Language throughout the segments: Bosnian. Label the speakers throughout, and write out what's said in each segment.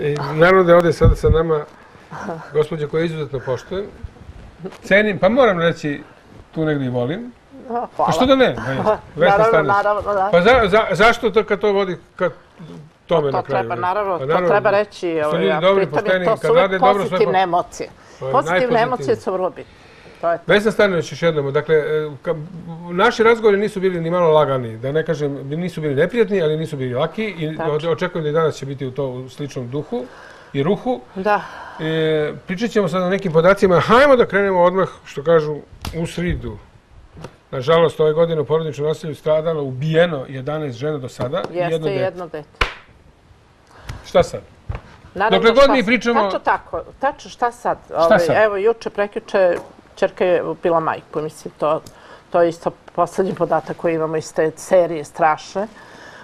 Speaker 1: I naravno da je ovdje sada sa nama gospođa koja izuzetno poštujem. Cenim, pa moram reći, tu negdje i volim.
Speaker 2: Hvala.
Speaker 1: Pa što da ne? Vesna
Speaker 2: Naravno,
Speaker 1: Stanić.
Speaker 2: naravno, da.
Speaker 1: Pa za, za, zašto to kad to vodi tome
Speaker 2: To
Speaker 1: na kraju?
Speaker 2: treba, naravno,
Speaker 1: Pa
Speaker 2: to treba reći.
Speaker 1: Što
Speaker 2: ovaj,
Speaker 1: ljudi dobri, pošteni,
Speaker 2: To
Speaker 1: kad
Speaker 2: su
Speaker 1: rade
Speaker 2: uvijek
Speaker 1: dobro sve...
Speaker 2: pozitivne
Speaker 1: po-
Speaker 2: emocije.
Speaker 1: To je
Speaker 2: Pozitivne emocije su vrlo bitne.
Speaker 1: Vesna Stanović, još jednom, dakle, e, ka, naši razgovori nisu bili ni malo lagani, da ne kažem, nisu bili neprijatni, ali nisu bili laki i
Speaker 2: Tačno.
Speaker 1: očekujem da i danas će biti u to u sličnom duhu i ruhu.
Speaker 2: Da,
Speaker 1: E, pričat ćemo sad o nekim podacima. Hajmo da krenemo odmah, što kažu, u sridu. Nažalost, ove godine u porodičnom nasilju stradalo, ubijeno 11 žena do sada i jedno
Speaker 2: jeste
Speaker 1: dete.
Speaker 2: jedno dete.
Speaker 1: Šta sad?
Speaker 2: Naravno,
Speaker 1: Dokle god mi pričamo-
Speaker 2: Tačno tako, tačno šta sad? Ovaj,
Speaker 1: sad?
Speaker 2: Evo, juče, prekjuče, čerka je bila majku, mislim, to, to je isto poslednji podatak koji imamo iz te serije strašne.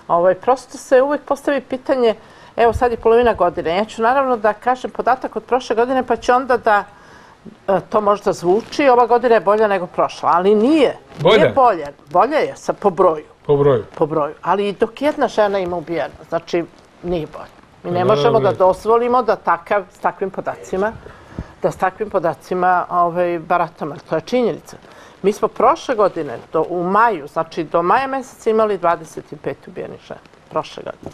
Speaker 2: Ovaj, prosto se uvek postavi pitanje, evo sad je polovina godine, ja ću naravno da kažem podatak od prošle godine, pa će onda da e, to možda zvuči, ova godina je bolja nego prošla, ali nije.
Speaker 1: Bolja?
Speaker 2: Nije bolje, bolje je sa, po broju
Speaker 1: Po broju.
Speaker 2: po broju. Ali dok jedna žena ima ubijeno, znači nije bolje. Mi ne možemo da dozvolimo da takav, s takvim podacima, da s takvim podacima ovaj, baratamo. To je činjenica. Mi smo prošle godine, do, u maju, znači do maja meseca imali 25 ubijenih žena. Prošle godine.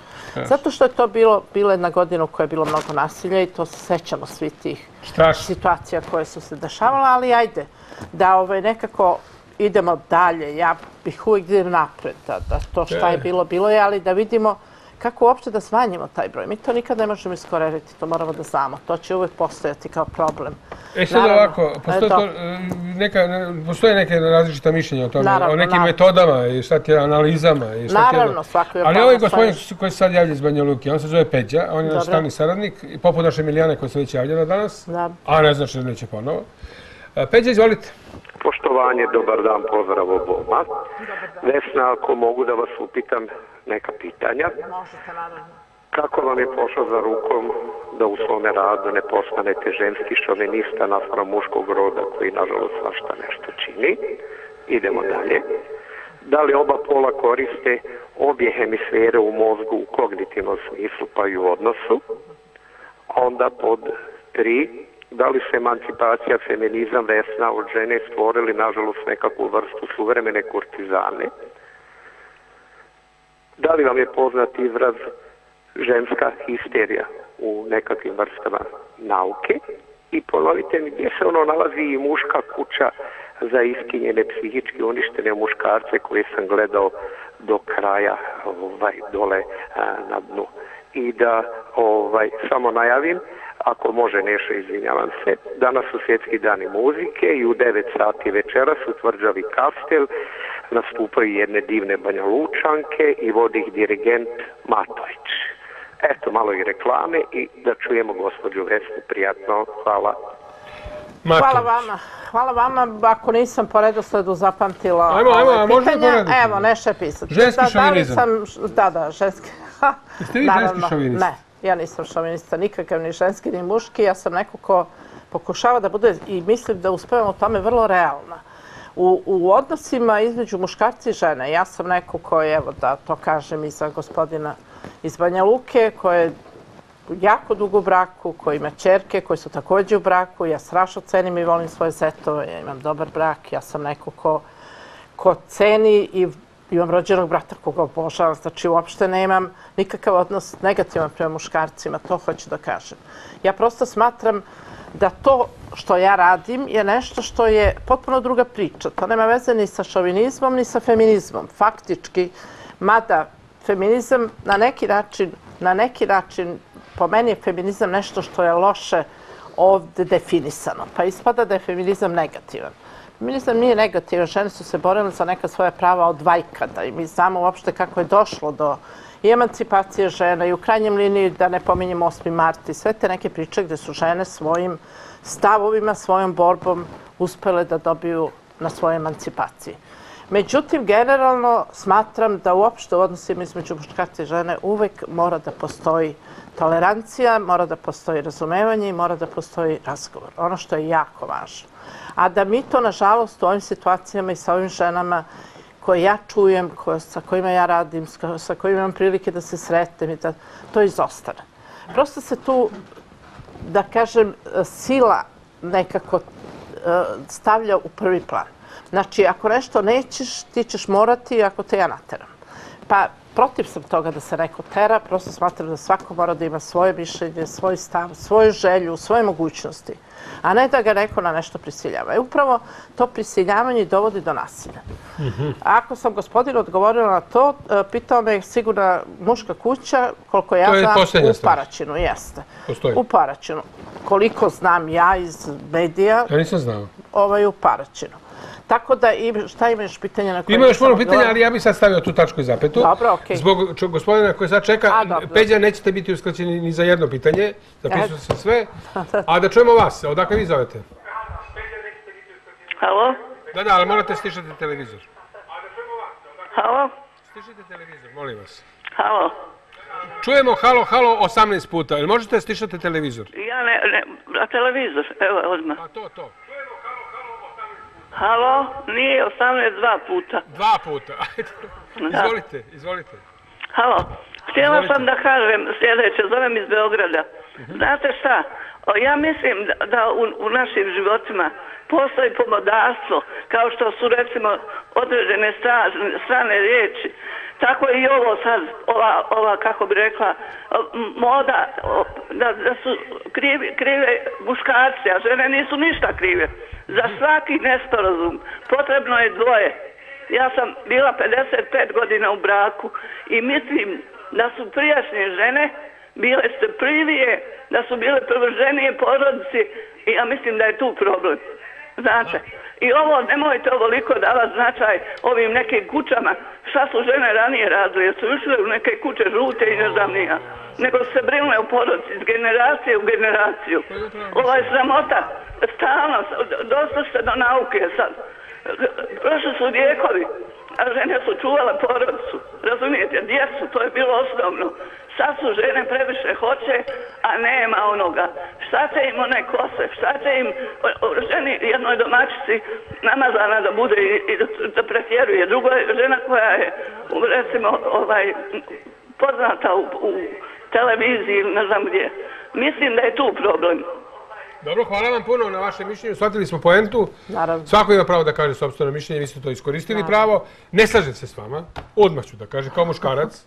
Speaker 2: Zato što je to bilo, bilo jedna godina u kojoj je bilo mnogo nasilja i to se sećamo svi tih
Speaker 1: Strašno.
Speaker 2: situacija koje su se dešavale, ali ajde, da ovaj, nekako idemo dalje. Ja bih uvijek idem napred, da, da to šta je
Speaker 1: E.
Speaker 2: bilo, bilo je, ali da vidimo kako uopšte da smanjimo taj broj. Mi to nikad ne možemo iskoreriti, to moramo da znamo. To će uvijek postojati kao problem.
Speaker 1: E sad
Speaker 2: Naravno.
Speaker 1: ovako, postoje,
Speaker 2: E,
Speaker 1: to, e, neka, postoje neke različita mišljenja o tome,
Speaker 2: Naravno,
Speaker 1: o nekim
Speaker 2: naravno.
Speaker 1: metodama i šta ti je analizama. I šta ti je-
Speaker 2: Naravno, svako je
Speaker 1: Ali
Speaker 2: pravo
Speaker 1: ovaj gospodin koji se sad javlja iz Banja Luke, on se zove Peđa, on je naš stani saradnik, poput naše Milijane koja se već javljala danas,
Speaker 2: Da.
Speaker 1: a ne znači da neće ponovo. E, Peđa, izvolite.
Speaker 3: Poštovanje, dobar dan, pozdrav oboma. Vesna, ako mogu da vas upitam neka pitanja.
Speaker 2: Možete.
Speaker 3: Kako vam je pošlo za rukom da u svome radu ne postanete ženski šovinista naspram muškog roda koji nažalost svašta nešto čini? Idemo dalje. Da li oba pola koriste obje hemisfere u mozgu u kognitivnom smislu pa i u odnosu? Onda pod tri, da li se emancipacija, feminizam, vesna od žene stvorili, nažalost, nekakvu vrstu suvremene kurtizane? Da li vam je poznat izraz ženska histerija u nekakvim vrstama nauke? I ponovite mi gdje se ono nalazi i muška kuća za iskinjene psihički uništene muškarce koje sam gledao do kraja ovaj, dole a, na dnu. I da ovaj samo najavim, ako može nešto, izvinjavam se, danas su svjetski dani muzike i u 9 sati večeras u tvrđavi Kastel nastupaju jedne divne Banja Lučanke i vodi ih dirigent Matović. Eto, malo i reklame i da čujemo gospođu Vesnu. Prijatno, hvala.
Speaker 2: Hvala
Speaker 1: Matović.
Speaker 2: vama. Hvala vama. Ako nisam po redosledu zapamtila
Speaker 1: Ajmo, ajmo,
Speaker 2: ovaj,
Speaker 1: a može li po
Speaker 2: pitanja, evo, nešto je pisati.
Speaker 1: Ženski
Speaker 2: da,
Speaker 1: šovinizam.
Speaker 2: sam, da, da, ženski.
Speaker 1: Jeste vi ženski šovinist?
Speaker 2: Ne, ja nisam šovinista, nikakav ni ženski ni muški. Ja sam neko ko pokušava da bude i mislim da uspevam u tome vrlo realna. U, u odnosima između muškarca i žene, ja sam neko koji, evo da to kažem i za gospodina iz Banja Luke, koji je jako dugo u braku, koji ima čerke, koji su također u braku. Ja strašno cenim i volim svoje zetove, ja imam dobar brak, ja sam neko ko, ko ceni i imam rođenog brata koga obožavam, znači uopšte nemam nikakav odnos negativan prema muškarcima, to hoću da kažem. Ja prosto smatram da to što ja radim je nešto što je potpuno druga priča. To nema veze ni sa šovinizmom, ni sa feminizmom. Faktički, mada feminizam na neki način, na neki način, po meni je feminizam nešto što je loše ovde definisano. Pa ispada da je feminizam negativan. Ministar nije negativan, žene su se borile za neka svoja prava od vajkada i mi znamo uopšte kako je došlo do i emancipacije žena i u krajnjem liniji, da ne pominjem 8. mart i sve te neke priče gde su žene svojim stavovima, svojom borbom uspele da dobiju na svojoj emancipaciji. Međutim, generalno smatram da uopšte u odnosima između muškarca i žene uvek mora da postoji tolerancija, mora da postoji razumevanje i mora da postoji razgovor. Ono što je jako važno. A da mi to, nažalost, u ovim situacijama i sa ovim ženama koje ja čujem, koje, sa kojima ja radim, sa kojima imam prilike da se sretnem i da to izostane. Prosto se tu, da kažem, sila nekako eh, stavlja u prvi plan. Znači, ako nešto nećeš, ti ćeš morati ako te ja nateram. Pa protiv sam toga da se neko tera, prosto smatram da svako mora da ima svoje mišljenje, svoj stav, svoju želju, svoje mogućnosti, a ne da ga neko na nešto prisiljava. I upravo to prisiljavanje dovodi do nasilja. Ako sam gospodin odgovorila na to, e, pitao me sigurna muška kuća, koliko ja znam, u. Paraćinu, jeste.
Speaker 1: Postoji.
Speaker 2: U Paraćinu. Koliko znam ja iz medija,
Speaker 1: Ja nisam znao.
Speaker 2: ovaj u Paraćinu. Tako da, i šta imaš pitanja na koje
Speaker 1: Ima još puno pitanja, ali ja bih sad stavio tu tačku i zapetu.
Speaker 2: Dobro, okej.
Speaker 1: Zbog čo- gospodina koji sad čeka,
Speaker 2: A, dobro.
Speaker 1: Peđa, nećete biti uskraćeni ni za jedno pitanje. Zapisuju se sve. A da čujemo vas, odakle vi zovete?
Speaker 4: Halo?
Speaker 1: Da, da, ali morate stišati televizor.
Speaker 4: Halo?
Speaker 1: Stišite televizor, molim vas.
Speaker 4: Halo?
Speaker 1: Čujemo halo, halo 18 puta. Jel možete stišati televizor?
Speaker 4: Ja ne, ne, televizor, evo odmah.
Speaker 1: A to, to.
Speaker 4: Halo? Nije 18 dva puta.
Speaker 1: Dva puta. Ajde. Izvolite, izvolite.
Speaker 4: Halo? Htjela
Speaker 1: Izvolite.
Speaker 4: sam da kažem sljedeće, zovem iz Beograda. Znate šta? O, Ja mislim da, da u, u našim životima postoji pomodarstvo, kao što su recimo određene strane, strane riječi. Tako i ovo sad, ova, ova kako bi rekla, moda, da, da su krivi, krive muškarci, a žene nisu ništa krive. Za svaki nesporazum potrebno je dvoje. Ja sam bila 55 godina u braku i mislim da su prijašnje žene bile strpljivije, da su bile prvrženije porodici i ja mislim da je tu problem. Znate, i ovo, nemojte ovoliko davati značaj ovim nekim kućama. Šta su žene ranije radile? Jer su išle u neke kuće žute i ne znam nija. Nego su se brinule u porodici iz generacije u generaciju. Ova je sramota. Stalno, dosta ste do nauke sad. Prošli su vijekovi, a žene su čuvale porodicu. Razumijete, djecu, to je bilo osnovno. Sad su žene previše hoće, a nema onoga. Šta će im one kose, šta će im o- o, ženi jednoj domaćici namazana da bude i, i da, da pretjeruje. Drugo je žena koja je, recimo, ovaj, poznata u, u televiziji ili ne znam gdje. Mislim da je tu problem.
Speaker 1: Dobro, hvala vam puno na vašem mišljenju. Shvatili smo poentu.
Speaker 2: Naravno.
Speaker 1: Svako ima pravo da kaže sobstveno mišljenje, vi ste to iskoristili pravo. Ne slažem se s vama, odmah ću da kažem, kao muškarac.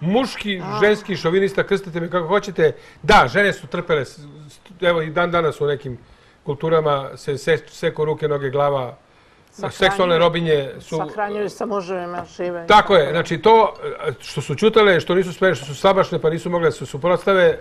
Speaker 1: Muški, ženski, šovinista, krstite me kako hoćete. Da, žene su trpele, evo i dan danas u nekim kulturama se se seko ruke, noge, glava, seksualne robinje su...
Speaker 2: Sahranjuju sa muževima, žive.
Speaker 1: Tako je, znači to što su čutale, što nisu smjeli, što su slabašne pa nisu mogle da se suprotstave,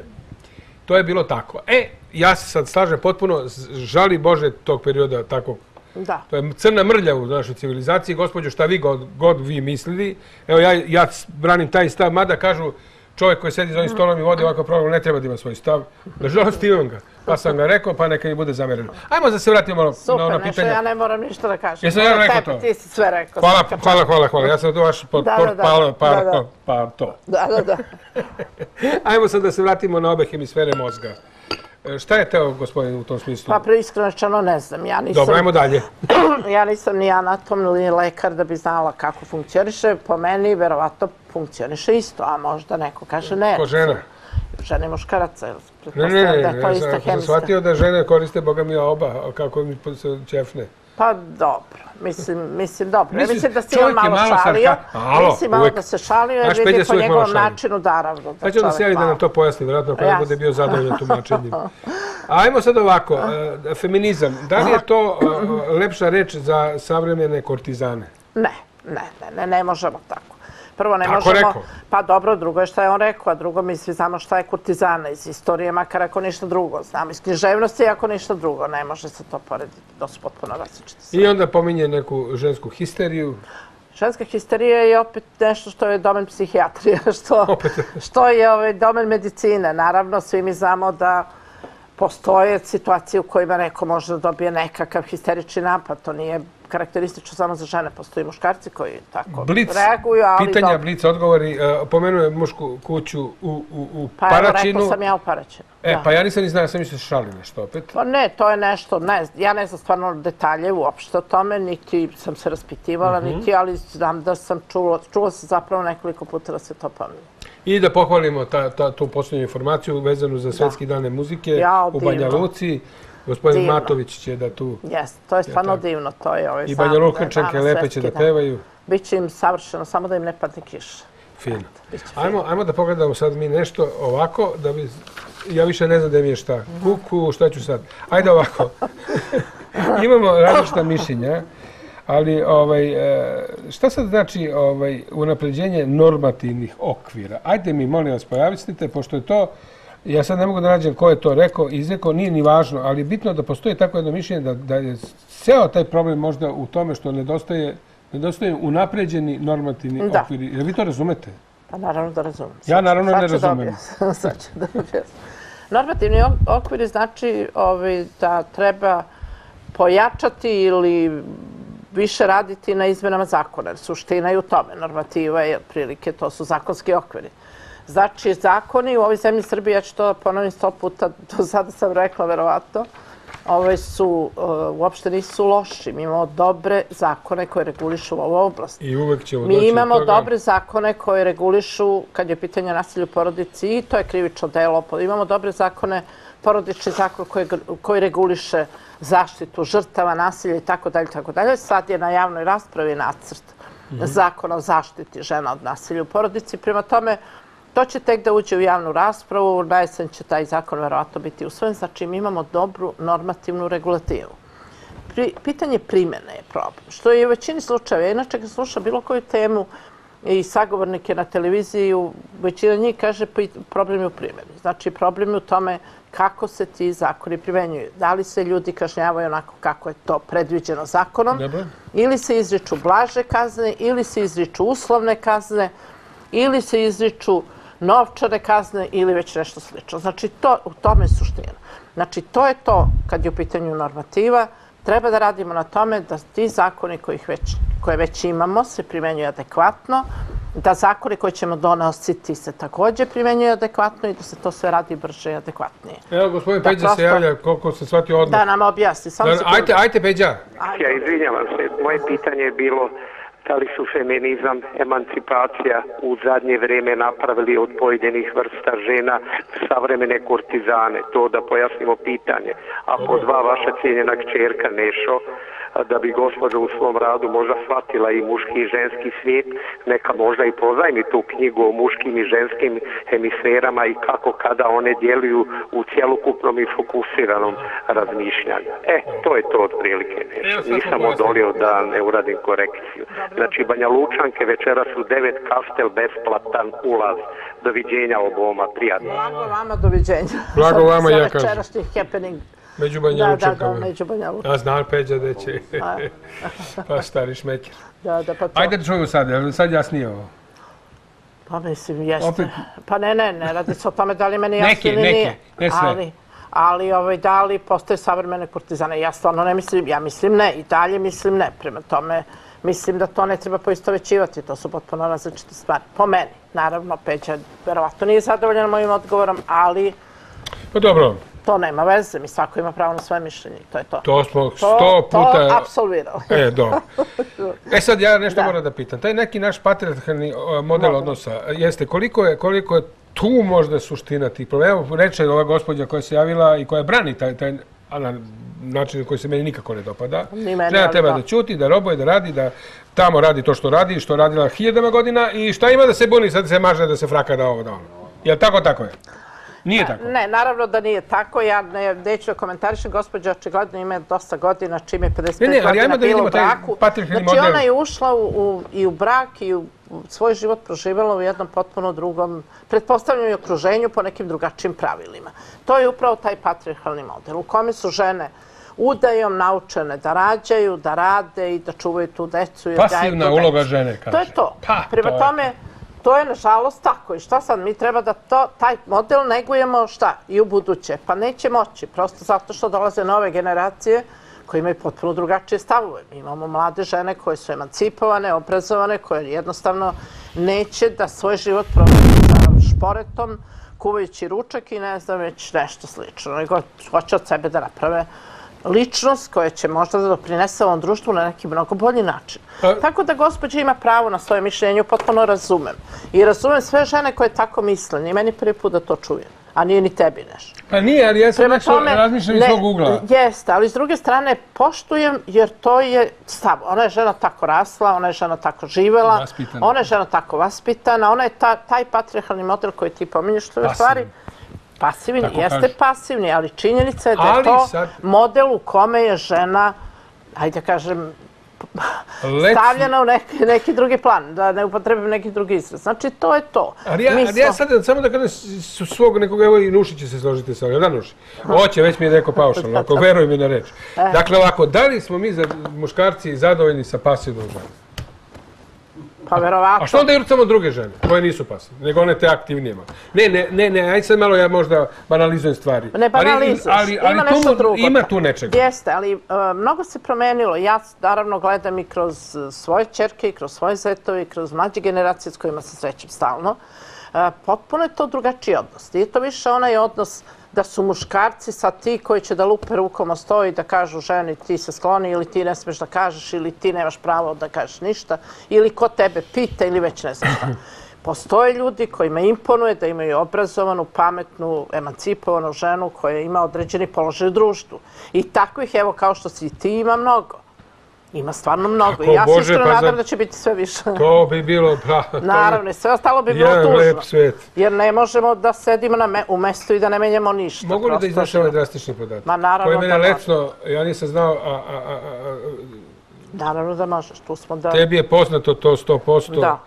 Speaker 1: to je bilo tako. E, ja se sad slažem potpuno, žali Bože tog perioda takvog
Speaker 2: Da.
Speaker 1: To je crna mrlja u našoj civilizaciji. Gospođo, šta vi god, god vi mislili. Evo, ja, ja branim taj stav, mada kažu čovjek koji sedi za ovim stolom i vodi ovakav program ne treba da ima svoj stav. Nažalost, imam ga. Pa sam ga rekao, pa neka mi bude zamereno. Ajmo da se vratimo malo na
Speaker 2: Super,
Speaker 1: ono
Speaker 2: nešto,
Speaker 1: pitanje.
Speaker 2: ja ne moram ništa da kažem.
Speaker 1: Jesam ja rekao to?
Speaker 2: Ti si sve rekao.
Speaker 1: Hvala, hvala, hvala, hvala. Ja sam to vaš port,
Speaker 2: Da, da, da.
Speaker 1: pa, pa,
Speaker 2: Da, da.
Speaker 1: pa, to.
Speaker 2: Da, da, da.
Speaker 1: Ajmo sad da se vratimo na obe hemisfere mozga. E, Šta je teo gospodin u tom smislu?
Speaker 2: Pa preiskreno rečeno ne znam. Ja nisam,
Speaker 1: Dobro, ajmo dalje.
Speaker 2: ja nisam ni anatom ni lekar da bi znala kako funkcioniše. Po meni verovatno funkcioniše isto, a možda neko kaže ne.
Speaker 1: Ko žena?
Speaker 2: Žene i muškaraca.
Speaker 1: Ne, ne, ne, ja sam, shvatio da žene koriste, boga mi oba, kako mi se čefne.
Speaker 2: Pa dobro, mislim, mislim dobro.
Speaker 1: Mislim,
Speaker 2: mislim da se
Speaker 1: čovjek
Speaker 2: on malo,
Speaker 1: malo
Speaker 2: šalio.
Speaker 1: Alo,
Speaker 2: mislim malo
Speaker 1: uvek.
Speaker 2: da se šalio, jer
Speaker 1: Peđa
Speaker 2: vidi po
Speaker 1: malo
Speaker 2: njegovom načinu, naravno. Da
Speaker 1: ću da se javi da
Speaker 2: malo-
Speaker 1: nam to pojasni, vjerojatno kada bude bio zadovoljan tumačenjem. Ajmo sad ovako, e, feminizam. Da li je to e, lepša reč za savremene kortizane?
Speaker 2: Ne, ne, ne, ne, ne možemo tako. Prvo ne možemo...
Speaker 1: rekao?
Speaker 2: Pa dobro, drugo je šta je on rekao, a drugo mi svi znamo šta je kurtizana iz istorije, makar ako ništa drugo. Znamo iz književnosti, ako ništa drugo. Ne može se to porediti, to su potpuno različite.
Speaker 1: I onda pominje neku žensku histeriju.
Speaker 2: Ženska histerija je opet nešto što je domen psihijatrije, što, što je ovaj domen medicine. Naravno, svi mi znamo da postoje situacije u kojima neko može da dobije nekakav histerični napad. To nije karakteristično samo za žene. Postoji muškarci koji tako
Speaker 1: Blic,
Speaker 2: reaguju, ali
Speaker 1: pitanja,
Speaker 2: dobro.
Speaker 1: blic, odgovori. E, Pomenuje mušku kuću u, u, u
Speaker 2: Pa evo,
Speaker 1: Paračinu.
Speaker 2: rekao sam ja u Paraćinu.
Speaker 1: E,
Speaker 2: da.
Speaker 1: pa ja nisam ni znao, ja sam mislio da se šali nešto opet.
Speaker 2: Pa ne, to je nešto, ne, ja ne znam stvarno detalje uopšte o tome, niti sam se raspitivala,
Speaker 1: Mhm.
Speaker 2: niti, ali znam da sam čula, čula sam zapravo nekoliko puta da se to pominje.
Speaker 1: I da pohvalimo ta, ta, tu posljednju informaciju vezanu za Svetski dane muzike
Speaker 2: Ja,
Speaker 1: u Banja. Luci. Gospodin
Speaker 2: Divno.
Speaker 1: Matović će da tu...
Speaker 2: Jes, to je stvarno divno, to je ovaj
Speaker 1: I Banja Lukančanke
Speaker 2: danas
Speaker 1: lepe će da pevaju.
Speaker 2: Biće im savršeno, samo da im ne padne kiša.
Speaker 1: Fino. Ajmo, ajmo da pogledamo sad mi nešto ovako, da bi... Ja više ne znam da mi je šta. Kuku, šta ću sad? Ajde ovako. Imamo različita mišljenja, ali ovaj, e, šta sad znači ovaj, unapređenje normativnih okvira? Ajde mi, molim vas, pojavite, pošto je to, ja sad ne mogu da nađem ko je to rekao, izrekao, nije ni važno, ali bitno da postoji tako jedno mišljenje da, da je ceo taj problem možda u tome što nedostaje Nedostaje unapređeni normativni
Speaker 2: Da.
Speaker 1: okviri. Jel vi to razumete?
Speaker 2: Pa naravno da razumem.
Speaker 1: Ja naravno
Speaker 2: Sad
Speaker 1: ne razumem.
Speaker 2: Sad ću da objasnim. Normativni ok- okviri znači ovaj, da treba pojačati ili više raditi na izmenama zakona. Suština je u tome. Normativa je otprilike, to su zakonski okviri. Znači, zakoni u ovoj zemlji Srbije, ja ću to ponoviti sto puta, do sada sam rekla verovatno, ove su, uh, uopšte nisu loši. Mi imamo dobre zakone koje regulišu ovu oblast.
Speaker 1: I uvek ćemo doći
Speaker 2: Mi
Speaker 1: do
Speaker 2: imamo
Speaker 1: toga.
Speaker 2: dobre zakone koje regulišu, kad je pitanje nasilja u porodici, i to je krivično delo. Imamo dobre zakone, porodični zakon koji, koji reguliše zaštitu žrtava, nasilja i tako dalje, tako dalje. Sad je na javnoj raspravi nacrt zakona o zaštiti žena od nasilja u porodici. Prema tome, to će tek da uđe u javnu raspravu. Na jesen će taj zakon verovatno biti usvojen. Znači, mi imamo dobru normativnu regulativu. Pri, pitanje primjene je problem, što je u većini slučajeva. Inače, kad slušam bilo koju temu i sagovornike na televiziji, većina njih kaže problem je u primjeni. Znači, problem je u tome kako se ti zakoni primenjuju. Da li se ljudi kažnjavaju onako kako je to predviđeno zakonom, ili se izriču blaže kazne, ili se izriču uslovne kazne, ili se izriču novčane kazne ili već nešto slično. Znači, to, u tome je suština. Znači, to je to kad je u pitanju normativa. Treba da radimo na tome da ti zakoni kojih već, koje već imamo se primenjuju adekvatno, da zakoni koje ćemo donositi se također primenjuju adekvatno i da se to sve radi brže i adekvatnije.
Speaker 1: Evo, gospodin Peđa se javlja, koliko se shvatio odmah.
Speaker 2: Da nam objasni. Samo
Speaker 1: Da,
Speaker 2: sekundu.
Speaker 1: ajte, ajte, Peđa.
Speaker 3: Ja izvinjavam se, moje pitanje je bilo da li su feminizam, emancipacija u zadnje vrijeme napravili od pojedinih vrsta žena savremene kurtizane. To da pojasnimo pitanje. A po dva vaša cijenjena kćerka Nešo, da bi gospođa u svom radu možda shvatila i muški i ženski svijet, neka možda i pozajmi tu knjigu o muškim i ženskim hemisferama i kako kada one djeluju u cjelokupnom i fokusiranom razmišljanju. E, to je to otprilike nešto. Nisam odolio da ne uradim korekciju. Znači, Banja Lučanke večeras u devet kastel besplatan ulaz. Doviđenja oboma, prijatno.
Speaker 2: Blago vama, doviđenja.
Speaker 1: Blago vama, ja kažem.
Speaker 2: večerašnji happening.
Speaker 1: Među Banja
Speaker 2: Da, da, da, među Banja Lučankama.
Speaker 1: Ja znam Peđa da će. pa stari šmeker.
Speaker 2: Da, da, pa to.
Speaker 1: Ajde da čuju sad, sad jasnije ovo?
Speaker 2: Pa mislim, jeste.
Speaker 1: Opet-
Speaker 2: Pa ne, ne, ne radi se o tome da li meni jasno
Speaker 1: Neke,
Speaker 2: ili
Speaker 1: neke,
Speaker 2: nije.
Speaker 1: ne sve.
Speaker 2: Ali, ali ovaj, da li postoje savremene kurtizane? Ja stvarno ne mislim, ja mislim ne i dalje mislim ne. Prema tome, mislim da to ne treba poistovećivati, to su potpuno različite stvari. Po meni, naravno, Peđa verovatno nije zadovoljan mojim odgovorom, ali
Speaker 1: Pa dobro,
Speaker 2: to nema veze, mi svako ima pravo na svoje mišljenje to je to.
Speaker 1: to smo
Speaker 2: to,
Speaker 1: sto
Speaker 2: To
Speaker 1: puta...
Speaker 2: apsolvirali.
Speaker 1: E, dobro. E sad ja nešto
Speaker 2: Da.
Speaker 1: moram da pitam. Taj neki naš patriarhalni o, model odnosa, jeste koliko je, koliko je tu možda suština tih problema? Evo, reče ova gospođa koja se javila i koja brani taj, taj a na način koji se meni nikako ne dopada.
Speaker 2: Ni meni,
Speaker 1: Žena treba
Speaker 2: da.
Speaker 1: da ćuti, da robuje, da radi, da tamo radi to što radi, što radila hiljadama godina i šta ima da se buni, sad se maže da se fraka da ovo, da ono. Jel tako, tako je? Nije tako.
Speaker 2: Ne, naravno da nije tako. Ja ne, neću da komentarišem. Gospođa očigledno ima dosta godina, čim je 55
Speaker 1: Ne, ne, ali
Speaker 2: godina bila u braku. Znači
Speaker 1: model.
Speaker 2: ona je ušla u, u, i u brak i u svoj život proživjela u jednom potpuno drugom, pretpostavljanju i okruženju po nekim drugačijim pravilima. To je upravo taj patriarhalni model u kome su žene udajom naučene da rađaju, da rade i da čuvaju tu decu.
Speaker 1: Pasivna uloga žene, kaže.
Speaker 2: To je to.
Speaker 1: Pa,
Speaker 2: Prema
Speaker 1: to je
Speaker 2: tome, to je nažalost tako. I šta sad, mi treba da to, taj model negujemo šta? I u buduće. Pa neće moći, prosto zato što dolaze nove generacije koje imaju potpuno drugačije stavove. Mi imamo mlade žene koje su emancipovane, obrazovane, koje jednostavno neće da svoj život provode sa šporetom, kuvajući ručak i ne znam već nešto slično. Nego hoće od sebe da naprave ličnost koja će možda da doprinese ovom društvu na neki mnogo bolji način.
Speaker 1: Pa-
Speaker 2: Tako da gospođa ima pravo na svoje mišljenje, potpuno razumem. I razumem sve žene koje tako misle, nije meni prvi put da to čujem, a nije ni tebi nešto.
Speaker 1: Pa nije, ali ja sam nešto razmišljam iz svog ugla.
Speaker 2: Jeste, ali s druge strane poštujem jer to je stav. Ona je žena tako rasla, ona je žena tako živela,
Speaker 1: Vaspitana.
Speaker 2: ona je žena tako vaspitana, ona je ta, taj patriarhalni model koji ti pominješ, što je u stvari pasivni,
Speaker 1: Tako
Speaker 2: jeste pasivni, ali činjenica je da je to
Speaker 1: sad-
Speaker 2: model u kome je žena, ajde da kažem,
Speaker 1: Let's-
Speaker 2: stavljena u neki, neki drugi plan, da ne upotrebim neki drugi izraz. Znači, to je to.
Speaker 1: Ali ja, ali sad samo da s- svog nekog, evo i Nuši će se složiti sa ovim, da Nuši? Hoće, već mi je rekao paušalno, ako veruj mi na reč.
Speaker 2: E.
Speaker 1: Dakle, ovako, da li smo mi za muškarci zadovoljni sa pasivnom ženom?
Speaker 2: Pa verovatno.
Speaker 1: A što onda idu samo druge žene, koje nisu pasivne, nego one te aktivnije malo? Ne, ne, ne, ne, ajde sad malo ja možda banalizujem stvari.
Speaker 2: Ne banalizuješ,
Speaker 1: ali, ali,
Speaker 2: ima
Speaker 1: ali
Speaker 2: nešto drugo.
Speaker 1: Ima tu nečega.
Speaker 2: Jeste, ali uh, mnogo se promenilo. Ja naravno gledam i kroz uh, svoje čerke i kroz svoje zetove i kroz mlađe generacije s kojima se srećem stalno. Uh, potpuno je to drugačiji odnos. Nije to više onaj odnos da su muškarci sa ti koji će da lupe rukom o sto i da kažu ženi ti se skloni ili ti ne smeš da kažeš ili ti nemaš pravo da kažeš ništa ili ko tebe pita ili već ne znam šta. Postoje ljudi kojima imponuje da imaju obrazovanu, pametnu, emancipovanu ženu koja ima određeni položaj u društvu. I takvih, evo, kao što si i ti, ima mnogo. Ima stvarno mnogo. Ja se iskreno
Speaker 1: pa
Speaker 2: nadam da će biti sve više.
Speaker 1: To bi bilo, bi-
Speaker 2: Naravno, sve ostalo bi bilo tužno.
Speaker 1: lep svet.
Speaker 2: Jer ne možemo da sedimo na me, u mestu i da ne menjamo ništa.
Speaker 1: Mogu li da iznaš
Speaker 2: život.
Speaker 1: ovaj drastični podatak?
Speaker 2: Ma, naravno
Speaker 1: Koji mene
Speaker 2: da može.
Speaker 1: lecno, ja nisam znao, a, a, a, a,
Speaker 2: Naravno da možeš. Tu smo da...
Speaker 1: tebi je poznato to 100%.
Speaker 2: Da.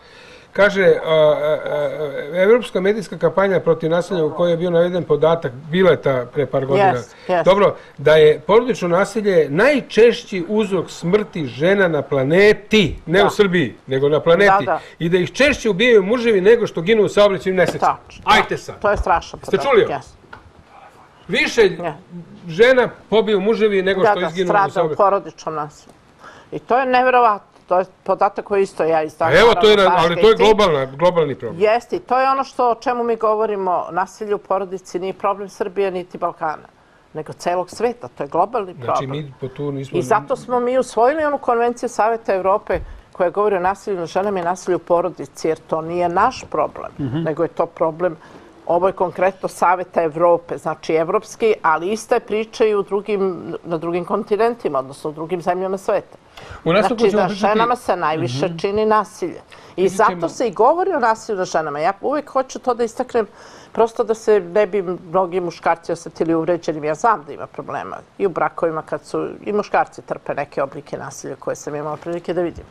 Speaker 1: Kaže, a, a, a, evropska medijska kampanja protiv nasilja u kojoj je bio naveden podatak, bila je ta pre par godina, dobro, da je porodično nasilje najčešći uzrok smrti žena na planeti, ne
Speaker 2: Da.
Speaker 1: u Srbiji, nego na planeti,
Speaker 2: Da, da.
Speaker 1: i da ih češće ubijaju muževi nego što ginu u saobraćajnim nesrećama.
Speaker 2: Tačno.
Speaker 1: Ajte sad.
Speaker 2: To je strašan
Speaker 1: Ste čuli ovo?
Speaker 2: Yes.
Speaker 1: Više žena pobiju muževi nego
Speaker 2: Da,
Speaker 1: što
Speaker 2: da,
Speaker 1: izginu u saobraćaju.
Speaker 2: porodičnom nasilju. I to je nevjerovatno. To je podatak koji isto ja.
Speaker 1: A Evo, to je,
Speaker 2: naravno,
Speaker 1: ali to je globalna, globalni problem.
Speaker 2: Jeste, to je ono što, o čemu mi govorimo. Nasilje u porodici nije problem Srbije niti Balkana, nego celog sveta. To je globalni problem.
Speaker 1: Znači, mi po tu nismo...
Speaker 2: I zato smo mi usvojili onu konvenciju Saveta Evrope koja govori o nasilju na ženama i nasilju u porodici, jer to nije naš problem, nego je to problem Ovo je konkretno Saveta Evrope, znači evropski, ali ista je priča i u drugim, na drugim kontinentima, odnosno u drugim zemljama sveta.
Speaker 1: U
Speaker 2: Znači da
Speaker 1: pričati-
Speaker 2: ženama se najviše čini nasilje. I
Speaker 1: ćemo-
Speaker 2: zato se i govori o nasilju na ženama. Ja uvijek hoću to da istaknem, prosto da se ne bi mnogi muškarci osetili uvređenim. Ja znam da ima problema i u brakovima kad su i muškarci trpe neke oblike nasilja koje sam imala prilike da vidim.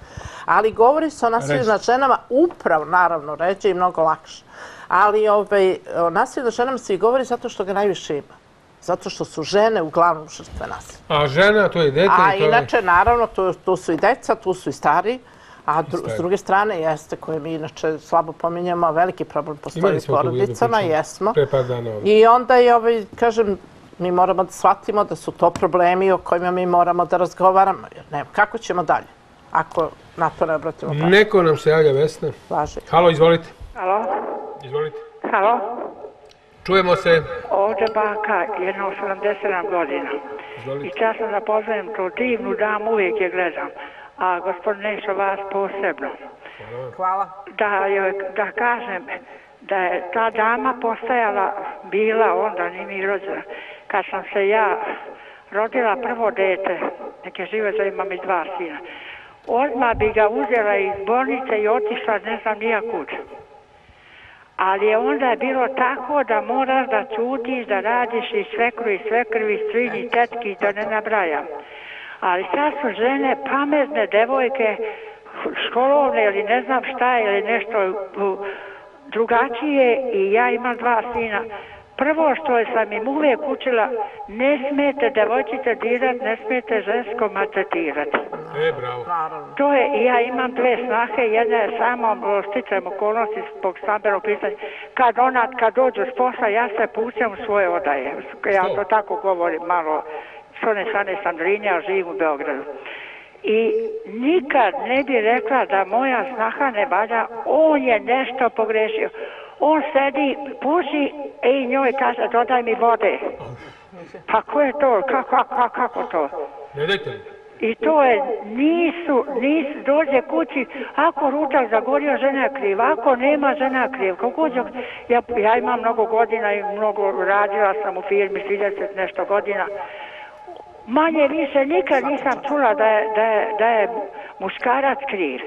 Speaker 2: Ali govori se o nasilju
Speaker 1: Reći.
Speaker 2: na ženama upravo, naravno, ređe i mnogo lakše. Ali ovaj, o nasilju na ženama se i govori zato što ga najviše ima. Zato što su žene uglavnom žrtve nasilja.
Speaker 1: A žena, to je dete
Speaker 2: A
Speaker 1: i to je...
Speaker 2: inače, naravno, tu, tu su i deca, tu su i stari, a dru, s druge strane jeste, koje mi inače slabo pominjamo, veliki problem postoji u
Speaker 1: jednu
Speaker 2: porodicama, jesmo. I onda je, ovaj, kažem, mi moramo da shvatimo da su to problemi o kojima mi moramo da razgovaramo. Jer ne, kako ćemo dalje, ako na to ne obratimo pažnju?
Speaker 1: Neko nam se javlja, Vesna.
Speaker 2: Važi.
Speaker 1: Halo, izvolite.
Speaker 5: Alo,
Speaker 1: Izvolite.
Speaker 5: halo,
Speaker 1: Čujemo se.
Speaker 5: ovdje baka, jedno 77 godina. I
Speaker 1: Izvolite.
Speaker 5: časno da pozdravim tu divnu damu, uvijek je gledam. A gospodin Nešo, vas posebno.
Speaker 2: Hvala.
Speaker 5: Da, joj, da kažem da je ta dama postajala, bila onda, ni mi rođena. Kad sam se ja rodila prvo dete, neke žive za imam i dva sina, odmah bi ga uzela iz bolnice i otišla ne znam nijakud. Ali je onda bilo tako da moraš da čutiš, da radiš i svekru i svekrvi, strini, tetki, da ne nabrajam. Ali sad su žene pametne devojke, školovne ili ne znam šta ili nešto drugačije i ja imam dva sina. Prvo što je sam im uvijek učila, ne smijete devojčice dirat, ne smijete žensko maltretirati.
Speaker 1: E, bravo.
Speaker 5: To je, ja imam dve snahe, jedna je samo sticajem okolnosti zbog stambenog pitanja. Kad ona, kad dođu s posla, ja se pućem u svoje odaje. Ja to tako govorim malo, s one strane Sandrinja, živim u Beogradu. i nikad ne bi rekla da moja snaha ne valja, on je nešto pogrešio. On sedi, puši i njoj kaže dodaj mi vode. Pa ko je to? Kako, kako, kako to?
Speaker 1: Ne dajte?
Speaker 5: I to je, nisu, nisu, dođe kući, ako ručak zagorio, žena je kriv, ako nema, žena je kriv. Kako god, ja, ja imam mnogo godina i mnogo radila sam u firmi, 30 nešto godina. Manje više nikad nisam čula da je, da je, da je muškarac kriv.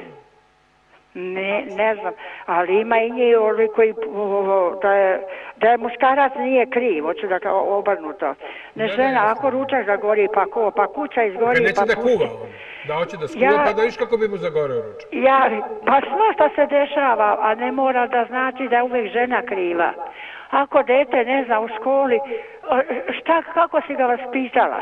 Speaker 5: Ne, ne znam, ali ima i njih ovi koji, da je, da je muškarac nije kriv, hoću da kao obrnuto. Ne žena, ako ručak zagori, pa ko, pa kuća
Speaker 1: Da
Speaker 5: izgori,
Speaker 1: neće
Speaker 5: pa
Speaker 1: da
Speaker 5: pusti.
Speaker 1: kuva on. Da hoće da skuva,
Speaker 5: Ja-
Speaker 1: pa da viš kako bi mu zagoreo ručak.
Speaker 5: Ja, pa sve što se dešava, a ne mora da znači da je uvijek žena kriva. Ako dete ne zna u školi, šta, kako si ga vaspitala?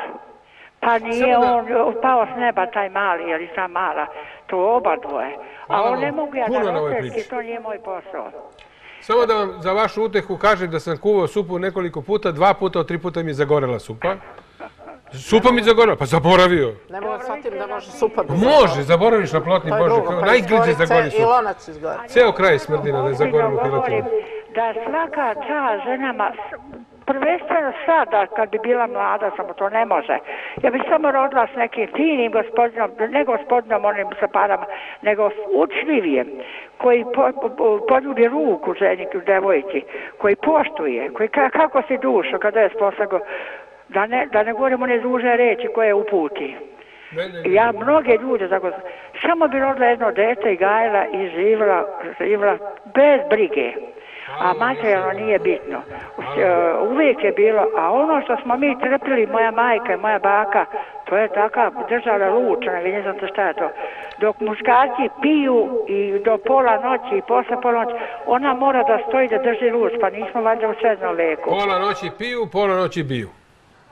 Speaker 5: Pa nije
Speaker 1: da-
Speaker 5: on pao s neba taj mali ili ta mala, to oba dvoje. A on ne mogu ja da
Speaker 1: priči.
Speaker 5: to nije moj posao.
Speaker 1: Samo da vam za vašu utehu kažem da sam kuvao supu nekoliko puta, dva puta, od tri puta mi je zagorela supa. Supa mi je zagorela, pa zaboravio.
Speaker 2: Ne mogu da shvatim da može super da
Speaker 1: Može, zaboraviš na plotni, Bože,
Speaker 2: pa
Speaker 1: najgliđe
Speaker 2: izgori
Speaker 1: zagori
Speaker 2: ce- I
Speaker 1: supa.
Speaker 2: lonac izgori.
Speaker 1: Ceo kraj smrdina da je
Speaker 5: govorim Da svaka čast ženama, prvenstveno sada kad bi bila mlada, samo to ne može. Ja bi samo rodila s nekim finim gospodinom, ne gospodinom onim sa parama, nego učljivijem, koji po, po, poljubi ruku ženi, devojci, koji poštuje, koji ka, kako si dušo kada je sposago, da ne, da ne govorim one duže reči koje uputi.
Speaker 1: Ne, ne, ne.
Speaker 5: Ja mnoge ljude, tako, samo bi rodila jedno dete i gajila i živjela, živjela bez brige. A materijalno nije bitno. Uh, Uvijek je bilo, a ono što smo mi trpili, moja majka i moja baka, to je takav držala luča, vi ne znate šta je to. Dok muškarci piju i do pola noći i posle pola noći, ona mora da stoji da drži luč, pa nismo valjda u srednjem veku.
Speaker 1: Pola noći piju, pola noći biju.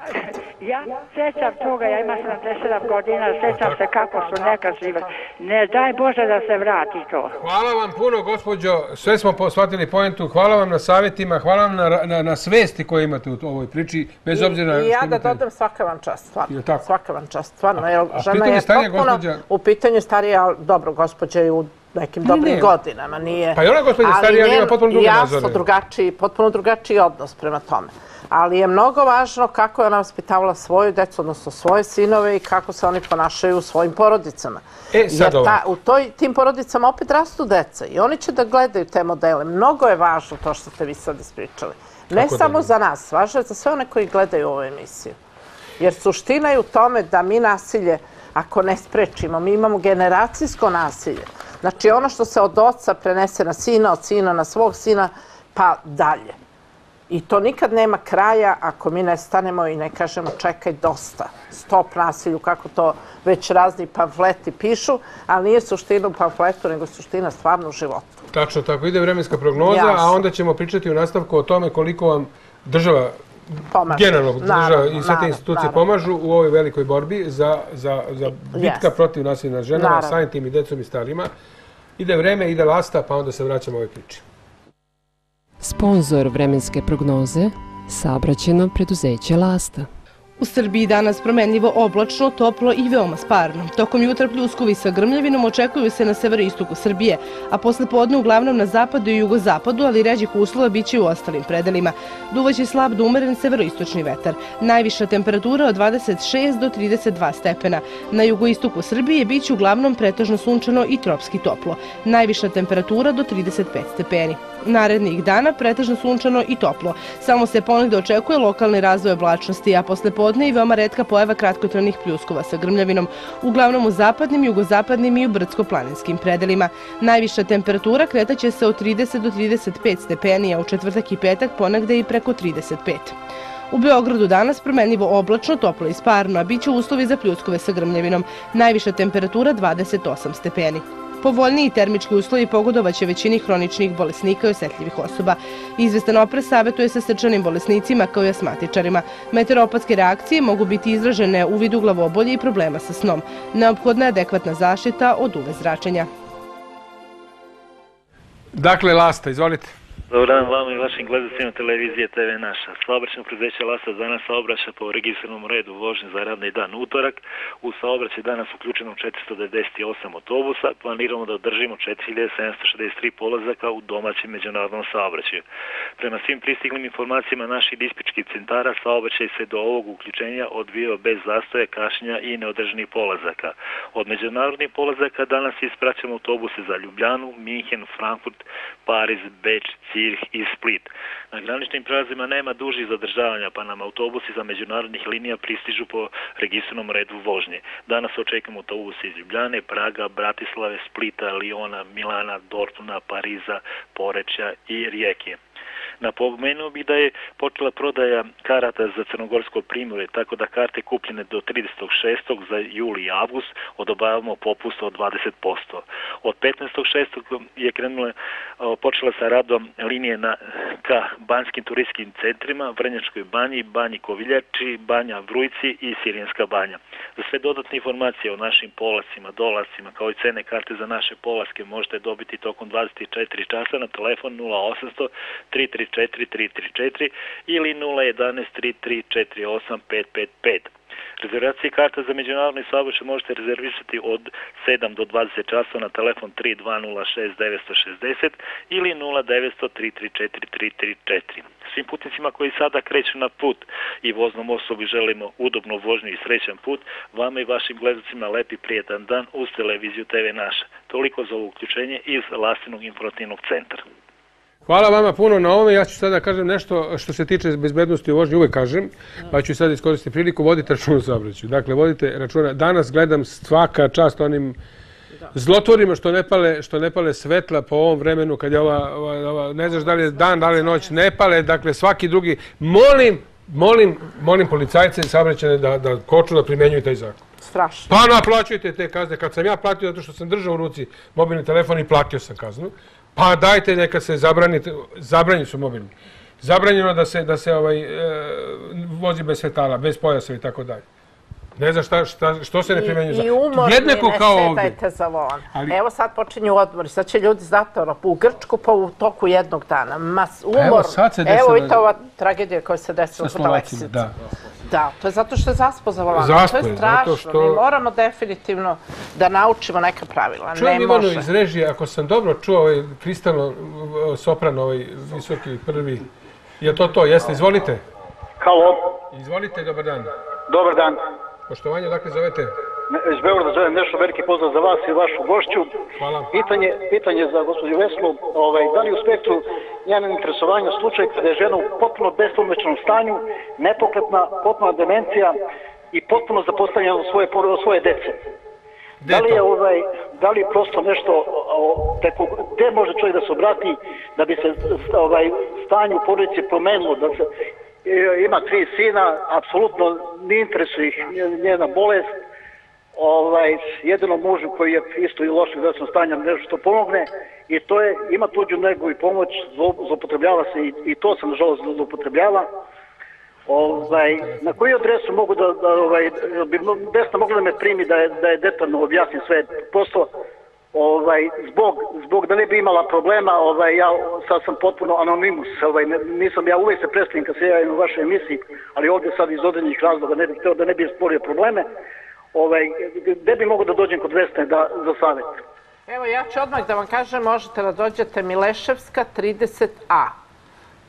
Speaker 5: Ja sećam toga, ja imam 77 godina, sećam se kako su nekad živali. Ne daj Bože da se vrati to.
Speaker 1: Hvala vam puno, gospođo. Sve smo posvatili pojentu. Hvala vam na savjetima, hvala vam na, na, na svesti koje imate u ovoj priči, bez obzira
Speaker 2: I, i ja da
Speaker 1: imate-
Speaker 2: dodam svaka vam čast, stvarno. Svaka vam čast, stvarno. Jer
Speaker 1: A
Speaker 2: žena
Speaker 1: pitanje
Speaker 2: je potpuno,
Speaker 1: gospođa-
Speaker 2: u pitanju je starija, ali dobro, gospođa je u nekim dobrim
Speaker 1: ne.
Speaker 2: godinama, nije...
Speaker 1: Pa i ona gospođa
Speaker 2: Ali
Speaker 1: starija, ima potpuno druge
Speaker 2: jasno drugačiji, potpuno drugačiji odnos prema tome. Ali je mnogo važno kako je ona vaspitavala svoju decu, odnosno svoje sinove i kako se oni ponašaju u svojim porodicama.
Speaker 1: E, sad
Speaker 2: Jer ta, u toj, tim porodicama opet rastu deca i oni će da gledaju te modele. Mnogo je važno to što ste vi sad ispričali. Ne
Speaker 1: Kako
Speaker 2: samo za nas, važno je za sve one koji gledaju ovu emisiju. Jer suština je u tome da mi nasilje, ako ne sprečimo, mi imamo generacijsko nasilje. Znači ono što se od oca prenese na sina, od sina na svog sina, pa dalje. I to nikad nema kraja ako mi ne stanemo i ne kažemo čekaj dosta, stop nasilju, kako to već razni pamfleti pišu, ali nije suština u pamfletu, nego suština stvarno u životu.
Speaker 1: Tačno tako, ide vremenska prognoza,
Speaker 2: Jasno.
Speaker 1: a onda ćemo pričati u nastavku o tome koliko vam država,
Speaker 2: Pomaže.
Speaker 1: generalno država i sve te institucije
Speaker 2: naravno.
Speaker 1: pomažu u ovoj velikoj borbi za, za, za bitka
Speaker 2: Yes.
Speaker 1: protiv nasilja nad ženama, samim tim i decom i starima. Ide vreme, ide lasta, pa onda se vraćamo ovoj priči.
Speaker 6: Sponzor vremenske prognoze Saobraćeno preduzeće Lasta.
Speaker 7: U Srbiji danas promenljivo oblačno, toplo i veoma sparno. Tokom jutra pljuskovi sa grmljavinom očekuju se na severoistoku Srbije, a posle podne uglavnom na zapadu i jugozapadu, ali ređih uslova biće u ostalim predelima. Duvaće slab do umeren severoistočni vetar. Najviša temperatura od 26 do 32 stepena. Na jugoistoku Srbije biće uglavnom pretežno sunčano i tropski toplo. Najviša temperatura do 35 stepeni. Narednih dana pretežno sunčano i toplo. Samo se ponegde očekuje lokalni razvoj oblačnosti, a posle podne i veoma redka pojava kratkotrajnih pljuskova sa grmljavinom, uglavnom u zapadnim, jugozapadnim i u brdsko-planinskim predelima. Najviša temperatura kretaće se od 30 do 35 stepeni, a u četvrtak i petak ponegde i preko 35. U Beogradu danas promenljivo oblačno, toplo i sparno, a bit će uslovi za pljuskove sa grmljavinom. Najviša temperatura 28 stepeni. Povoljniji termički uslovi pogodovaće većini hroničnih bolesnika i osetljivih osoba. Izvestan opres savjetuje se srčanim bolesnicima kao i asmatičarima. Meteoropatske reakcije mogu biti izražene u vidu glavobolje i problema sa snom. Neophodna je adekvatna zaštita od uve zračenja.
Speaker 1: Dakle, lasta, izvolite.
Speaker 8: Dobar dan vama i vašim gledacima televizije TV Naša. Saobraćeno preduzeće Lasa danas saobraća po registrnom redu vožnje za radni dan utorak. U saobraćaj danas uključeno 498 autobusa. Planiramo da održimo 4763 polazaka u domaćem međunarodnom saobraćaju. Prema svim pristiglim informacijama naših dispičkih centara saobraćaj se do ovog uključenja odvio bez zastoja, kašnja i neodrženih polazaka. Od međunarodnih polazaka danas ispraćamo autobuse za Ljubljanu, Minhen, Frankfurt, Pariz, Beč, Cirih i Split. Na graničnim prelazima nema dužih zadržavanja, pa nam autobusi za međunarodnih linija pristižu po registrnom redu vožnje. Danas očekamo autobuse iz Ljubljane, Praga, Bratislave, Splita, Liona, Milana, Dortmuna, Pariza, Poreća i Rijeke. Napomenuo bih da je počela prodaja karata za crnogorsko primore, tako da karte kupljene do 36. za juli i avgust odobavamo popust od 20%. Od 15.6. je krenula, počela sa radom linije na, ka banjskim turistskim centrima, Vrnjačkoj banji, Banji Koviljači, Banja Vrujci i Sirijenska banja. Za sve dodatne informacije o našim polascima, dolascima, kao i cene karte za naše polaske možete dobiti tokom 24 časa na telefon 0800 334 334 ili 011 3348 555. Rezervacije karta za međunarodni saobraćaj možete rezervisati od 7 do 20 časa na telefon 3206 960 ili 0900 334 334. Svim putnicima koji sada kreću na put i voznom osobi želimo udobno vožnju i srećan put, vama i vašim gledacima lepi prijetan dan uz televiziju TV Naša. Toliko za ovo uključenje iz Lastinog informativnog centra.
Speaker 1: Hvala vama puno na ovome. Ja ću sada kažem nešto što se tiče bezbednosti u vožnji, uvek kažem, pa ću sada iskoristiti priliku, vodite računa u saobraćaju. Dakle, vodite računa. Danas gledam svaka čast onim zlotvorima što ne pale, što ne pale svetla po ovom vremenu, kad je ova, ova, ova, ne znaš da li je dan, da li je noć, ne pale, dakle, svaki drugi. Molim, molim, molim policajce i saobraćane da, da koču da primenjuju taj zakon.
Speaker 2: Strašno.
Speaker 1: Pa naplaćujte te kazne. Kad sam ja platio, zato što sam držao u ruci mobilni telefon i platio sam kaznu, Pa dajte neka se zabrani, zabranjeni su mobilni. Zabranjeno da se, da se ovaj, e, vozi bez svetala, bez pojasa i tako dalje. Ne znam šta, šta, što se ne primjenju za...
Speaker 2: I umorni
Speaker 1: Jednako
Speaker 2: ne
Speaker 1: kao
Speaker 2: sedajte
Speaker 1: ovdje.
Speaker 2: za volan.
Speaker 1: Ali-
Speaker 2: Evo sad počinju odmori, sad će ljudi zato u Grčku pa u toku jednog dana. Mas, umor.
Speaker 1: evo, sad se
Speaker 2: Evo
Speaker 1: desila-
Speaker 2: vidite ova tragedija koja se desila kod
Speaker 1: Slovacima,
Speaker 2: Aleksica.
Speaker 1: da.
Speaker 2: Da, to je zato što je zaspo za volan.
Speaker 1: Zaspo
Speaker 2: to
Speaker 1: je,
Speaker 2: strašno.
Speaker 1: što-
Speaker 2: Mi moramo definitivno da naučimo neka pravila.
Speaker 1: Čujem
Speaker 2: ne može.
Speaker 1: iz režije, ako sam dobro čuo ovaj kristalno sopran, ovaj visoki prvi, je to to, jeste, izvolite.
Speaker 9: Halo,
Speaker 1: Izvolite, dobar dan.
Speaker 9: dobar dan.
Speaker 1: Poštovanje, odakle zovete?
Speaker 9: Iz Beograda zovem nešto veliki pozdrav za vas i vašu gošću.
Speaker 1: Hvala.
Speaker 9: Pitanje, pitanje za gospođu Veslu, ovaj, da li u spektru njenog interesovanja slučaj kada je žena u potpuno bespomoćnom stanju, nepokretna, potpuna demencija i potpuno zapostavljena od svoje, od svoje dece?
Speaker 1: Gde
Speaker 9: Da li je ovaj, da li prosto nešto, o, teko, gde može čovjek da se obrati da bi se ovaj, stanje u porodici promenilo, da se, ima tri sina, apsolutno ne interesuje ih njena bolest, ovaj, jedino mužu koji je isto i lošeg zdravstvenog stanja nešto što pomogne i to je, ima tuđu negu i pomoć, zlo- zloupotrebljava se i, i to se nažalost zloupotrebljava. Ovaj, na koju adresu mogu da, da ovaj, bi desna mogla da me primi da je, da je detaljno objasni sve. Prosto, ovaj, zbog, zbog da ne bi imala problema, ovaj, ja sad sam potpuno anonimus, ovaj, ne- nisam, ja uvijek se predstavim kad se javim u vašoj emisiji, ali ovdje sad iz određenih razloga ne bih htio da ne bi stvorio probleme, ovaj, gde bi mogu da dođem kod Vesne da, za savjet?
Speaker 2: Evo, ja ću odmah da vam kažem, možete da dođete Mileševska 30A.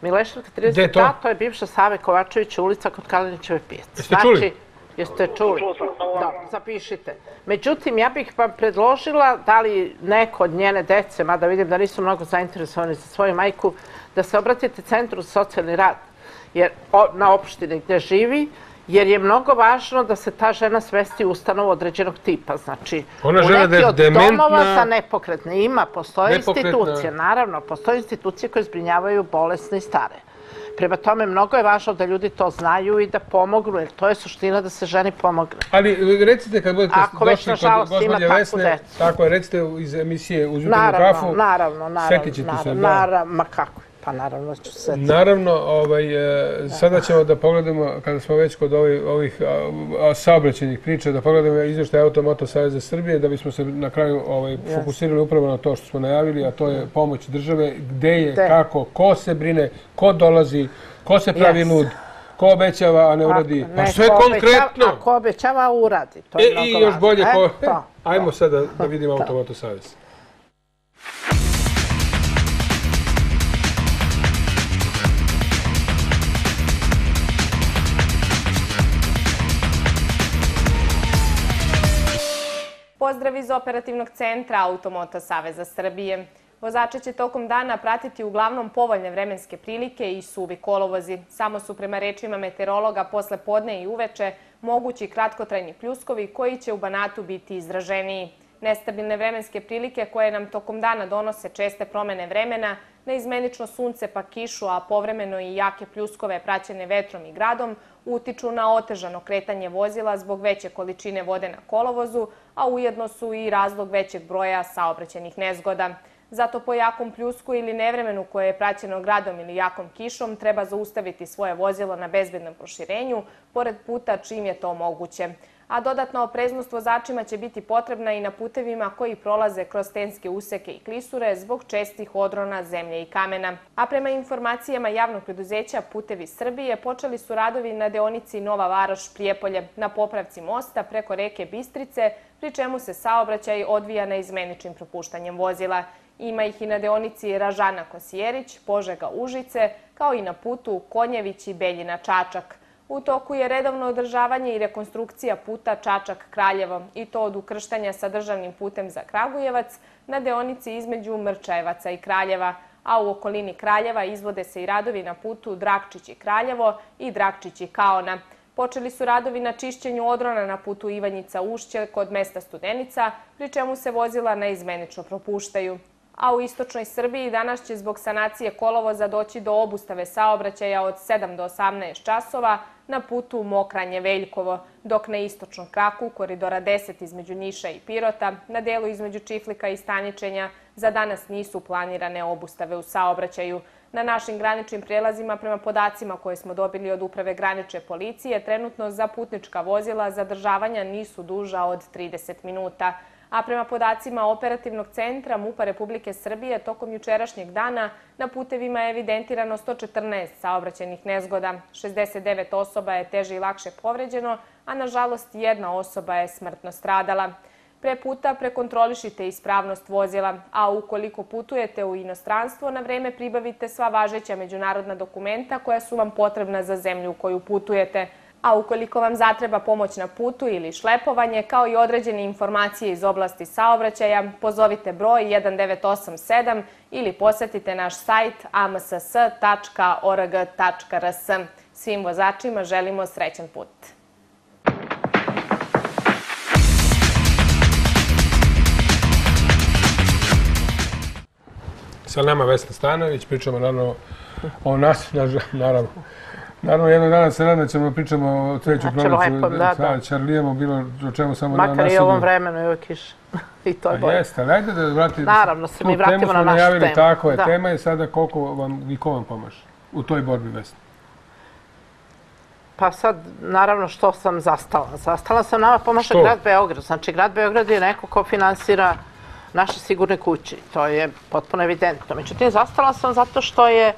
Speaker 2: Mileševska
Speaker 1: Gde je to?
Speaker 2: 30A, to je bivša Save Kovačevića ulica kod Kalinićeve pijace.
Speaker 1: Jeste čuli?
Speaker 2: Jeste čuli? Da, zapišite. Međutim, ja bih vam predložila da li neko od njene dece, mada vidim da nisu mnogo zainteresovani za svoju majku, da se obratite Centru za socijalni rad jer, o, na opštini gde živi, jer je mnogo važno da se ta žena svesti u ustanovu određenog tipa. Znači,
Speaker 1: Ona
Speaker 2: u neki od
Speaker 1: dementna-
Speaker 2: domova za nepokretne ima, postoje
Speaker 1: Nepokretna.
Speaker 2: institucije, naravno, postoje institucije koje zbrinjavaju bolesne i stare. Prema tome, mnogo je važno da ljudi to znaju i da pomognu, jer to je suština da se ženi pomogne.
Speaker 1: Ali recite kad budete
Speaker 2: Ako već,
Speaker 1: došli kod
Speaker 2: takvu
Speaker 1: Vesne,
Speaker 2: decu.
Speaker 1: tako je, recite iz emisije uz jutarnju
Speaker 2: Naravno,
Speaker 1: kafu,
Speaker 2: naravno, naravno,
Speaker 1: setit ćete se,
Speaker 2: naravno,
Speaker 1: da.
Speaker 2: naravno, ma kako. Pa naravno ću se...
Speaker 1: Naravno, ovaj, e, sada ćemo da pogledamo, kada smo već kod ovih, ovih a, a, saobraćenih priča, da pogledamo izvještaj Automoto Savjeza Srbije, da bismo se na kraju ovaj, fokusirali upravo na to što smo najavili, a to je pomoć države, gde je, kako, ko se brine, ko dolazi, ko se pravi
Speaker 2: Yes.
Speaker 1: lud, ko obećava, a ne uradi. Pa
Speaker 2: obećava-
Speaker 1: konkretno?
Speaker 2: Ako obećava, uradi. To
Speaker 1: E,
Speaker 2: je
Speaker 1: I još bolje,
Speaker 2: E,
Speaker 1: ko...
Speaker 2: to.
Speaker 1: Ajmo sada da vidimo Automoto Savjez.
Speaker 10: Pozdrav iz operativnog centra Automota Saveza Srbije. Vozače će tokom dana pratiti uglavnom povoljne vremenske prilike i suvi kolovozi. Samo su prema rečima meteorologa posle podne i uveče mogući kratkotrajni pljuskovi koji će u Banatu biti izraženiji. Nestabilne vremenske prilike koje nam tokom dana donose česte promene vremena, neizmenično sunce pa kišu, a povremeno i jake pljuskove praćene vetrom i gradom, utiču na otežano kretanje vozila zbog veće količine vode na kolovozu, a ujedno su i razlog većeg broja saobraćenih nezgoda. Zato po jakom pljusku ili nevremenu koje je praćeno gradom ili jakom kišom treba zaustaviti svoje vozilo na bezbednom proširenju, pored puta čim je to moguće. A dodatna opreznost vozačima će biti potrebna i na putevima koji prolaze kroz tenske useke i klisure zbog čestih odrona zemlje i kamena. A prema informacijama javnog preduzeća Putevi Srbije počeli su radovi na deonici Nova Varoš Prijepolje na popravci mosta preko reke Bistrice, pri čemu se saobraćaj odvija na izmeničnim propuštanjem vozila. Ima ih i na deonici Ražana Kosijerić, Požega Užice, kao i na putu Konjević i Beljina Čačak. U toku je redovno održavanje i rekonstrukcija puta Čačak-Kraljevo i to od ukrštanja sa državnim putem za Kragujevac na deonici između Mrčajevaca i Kraljeva, a u okolini Kraljeva izvode se i radovi na putu Drakčić i Kraljevo i Drakčić i Kaona. Počeli su radovi na čišćenju odrona na putu Ivanjica Ušće kod mesta Studenica, pri čemu se vozila neizmenično propuštaju a u istočnoj Srbiji danas će zbog sanacije kolovoza doći do obustave saobraćaja od 7 do 18 časova na putu Mokranje-Veljkovo, dok na istočnom kraku koridora 10 između Niša i Pirota, na delu između Čiflika i Staničenja, za danas nisu planirane obustave u saobraćaju. Na našim graničnim prijelazima, prema podacima koje smo dobili od Uprave granične policije, trenutno za putnička vozila zadržavanja nisu duža od 30 minuta a prema podacima Operativnog centra MUPA Republike Srbije tokom jučerašnjeg dana na putevima je evidentirano 114 saobraćenih nezgoda. 69 osoba je teže i lakše povređeno, a nažalost jedna osoba je smrtno stradala. Pre puta prekontrolišite ispravnost vozila, a ukoliko putujete u inostranstvo, na vreme pribavite sva važeća međunarodna dokumenta koja su vam potrebna za zemlju u koju putujete. A ukoliko vam zatreba pomoć na putu ili šlepovanje, kao i određene informacije iz oblasti saobraćaja, pozovite broj 1987 ili posetite naš sajt amss.org.rs. Svim vozačima želimo srećan put.
Speaker 1: Sa nama Vesna Stanović, pričamo naravno o nas, naravno. Naravno, jednog dana se nadam da ćemo pričamo o proleću
Speaker 2: lepo, da, da.
Speaker 1: Čarlijemo, bilo o čemu samo na
Speaker 2: Makar i ovom vremenu je kiša. I to je
Speaker 1: Pa
Speaker 2: bolje.
Speaker 1: jeste, ali ajde da vratimo.
Speaker 2: Naravno, se mi vratimo na našu
Speaker 1: najavili,
Speaker 2: temu.
Speaker 1: Tako je,
Speaker 2: Da.
Speaker 1: tema je sada koliko vam i ko vam pomaže u toj borbi Vesna.
Speaker 2: Pa sad, naravno, što sam zastala? Zastala sam, nama pomaže
Speaker 1: Što?
Speaker 2: grad Beograd. Znači, grad Beograd je neko ko finansira naše sigurne kuće. To je potpuno evidentno. Međutim, zastala sam zato što je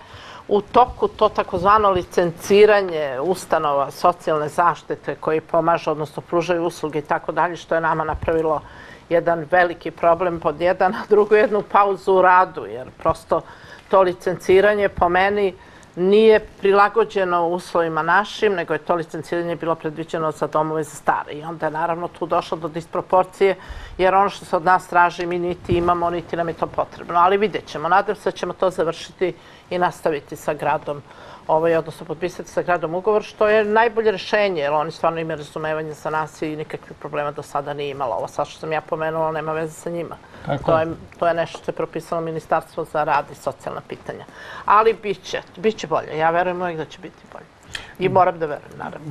Speaker 2: u toku to takozvano licenciranje ustanova socijalne zaštite koji pomažu, odnosno pružaju usluge i tako dalje, što je nama napravilo jedan veliki problem pod jedan, a drugo jednu pauzu u radu, jer prosto to licenciranje po meni nije prilagođeno uslovima našim, nego je to licenciranje bilo predviđeno za domove za stare. I onda je naravno tu došlo do disproporcije, jer ono što se od nas traži mi niti imamo, niti nam je to potrebno. Ali vidjet ćemo. Nadam se da ćemo to završiti i nastaviti sa gradom, ovaj, odnosno potpisati sa gradom ugovor, što je najbolje rešenje, jer oni stvarno imaju razumevanje za nas i nikakvih problema do sada nije imalo. Ovo sad što sam ja pomenula nema veze sa njima.
Speaker 1: Tako
Speaker 2: To
Speaker 1: je.
Speaker 2: je, to je nešto što je propisalo Ministarstvo za rad i socijalna pitanja. Ali bit će, bit će bolje. Ja verujem uvijek da će biti bolje. I moram da verujem, naravno.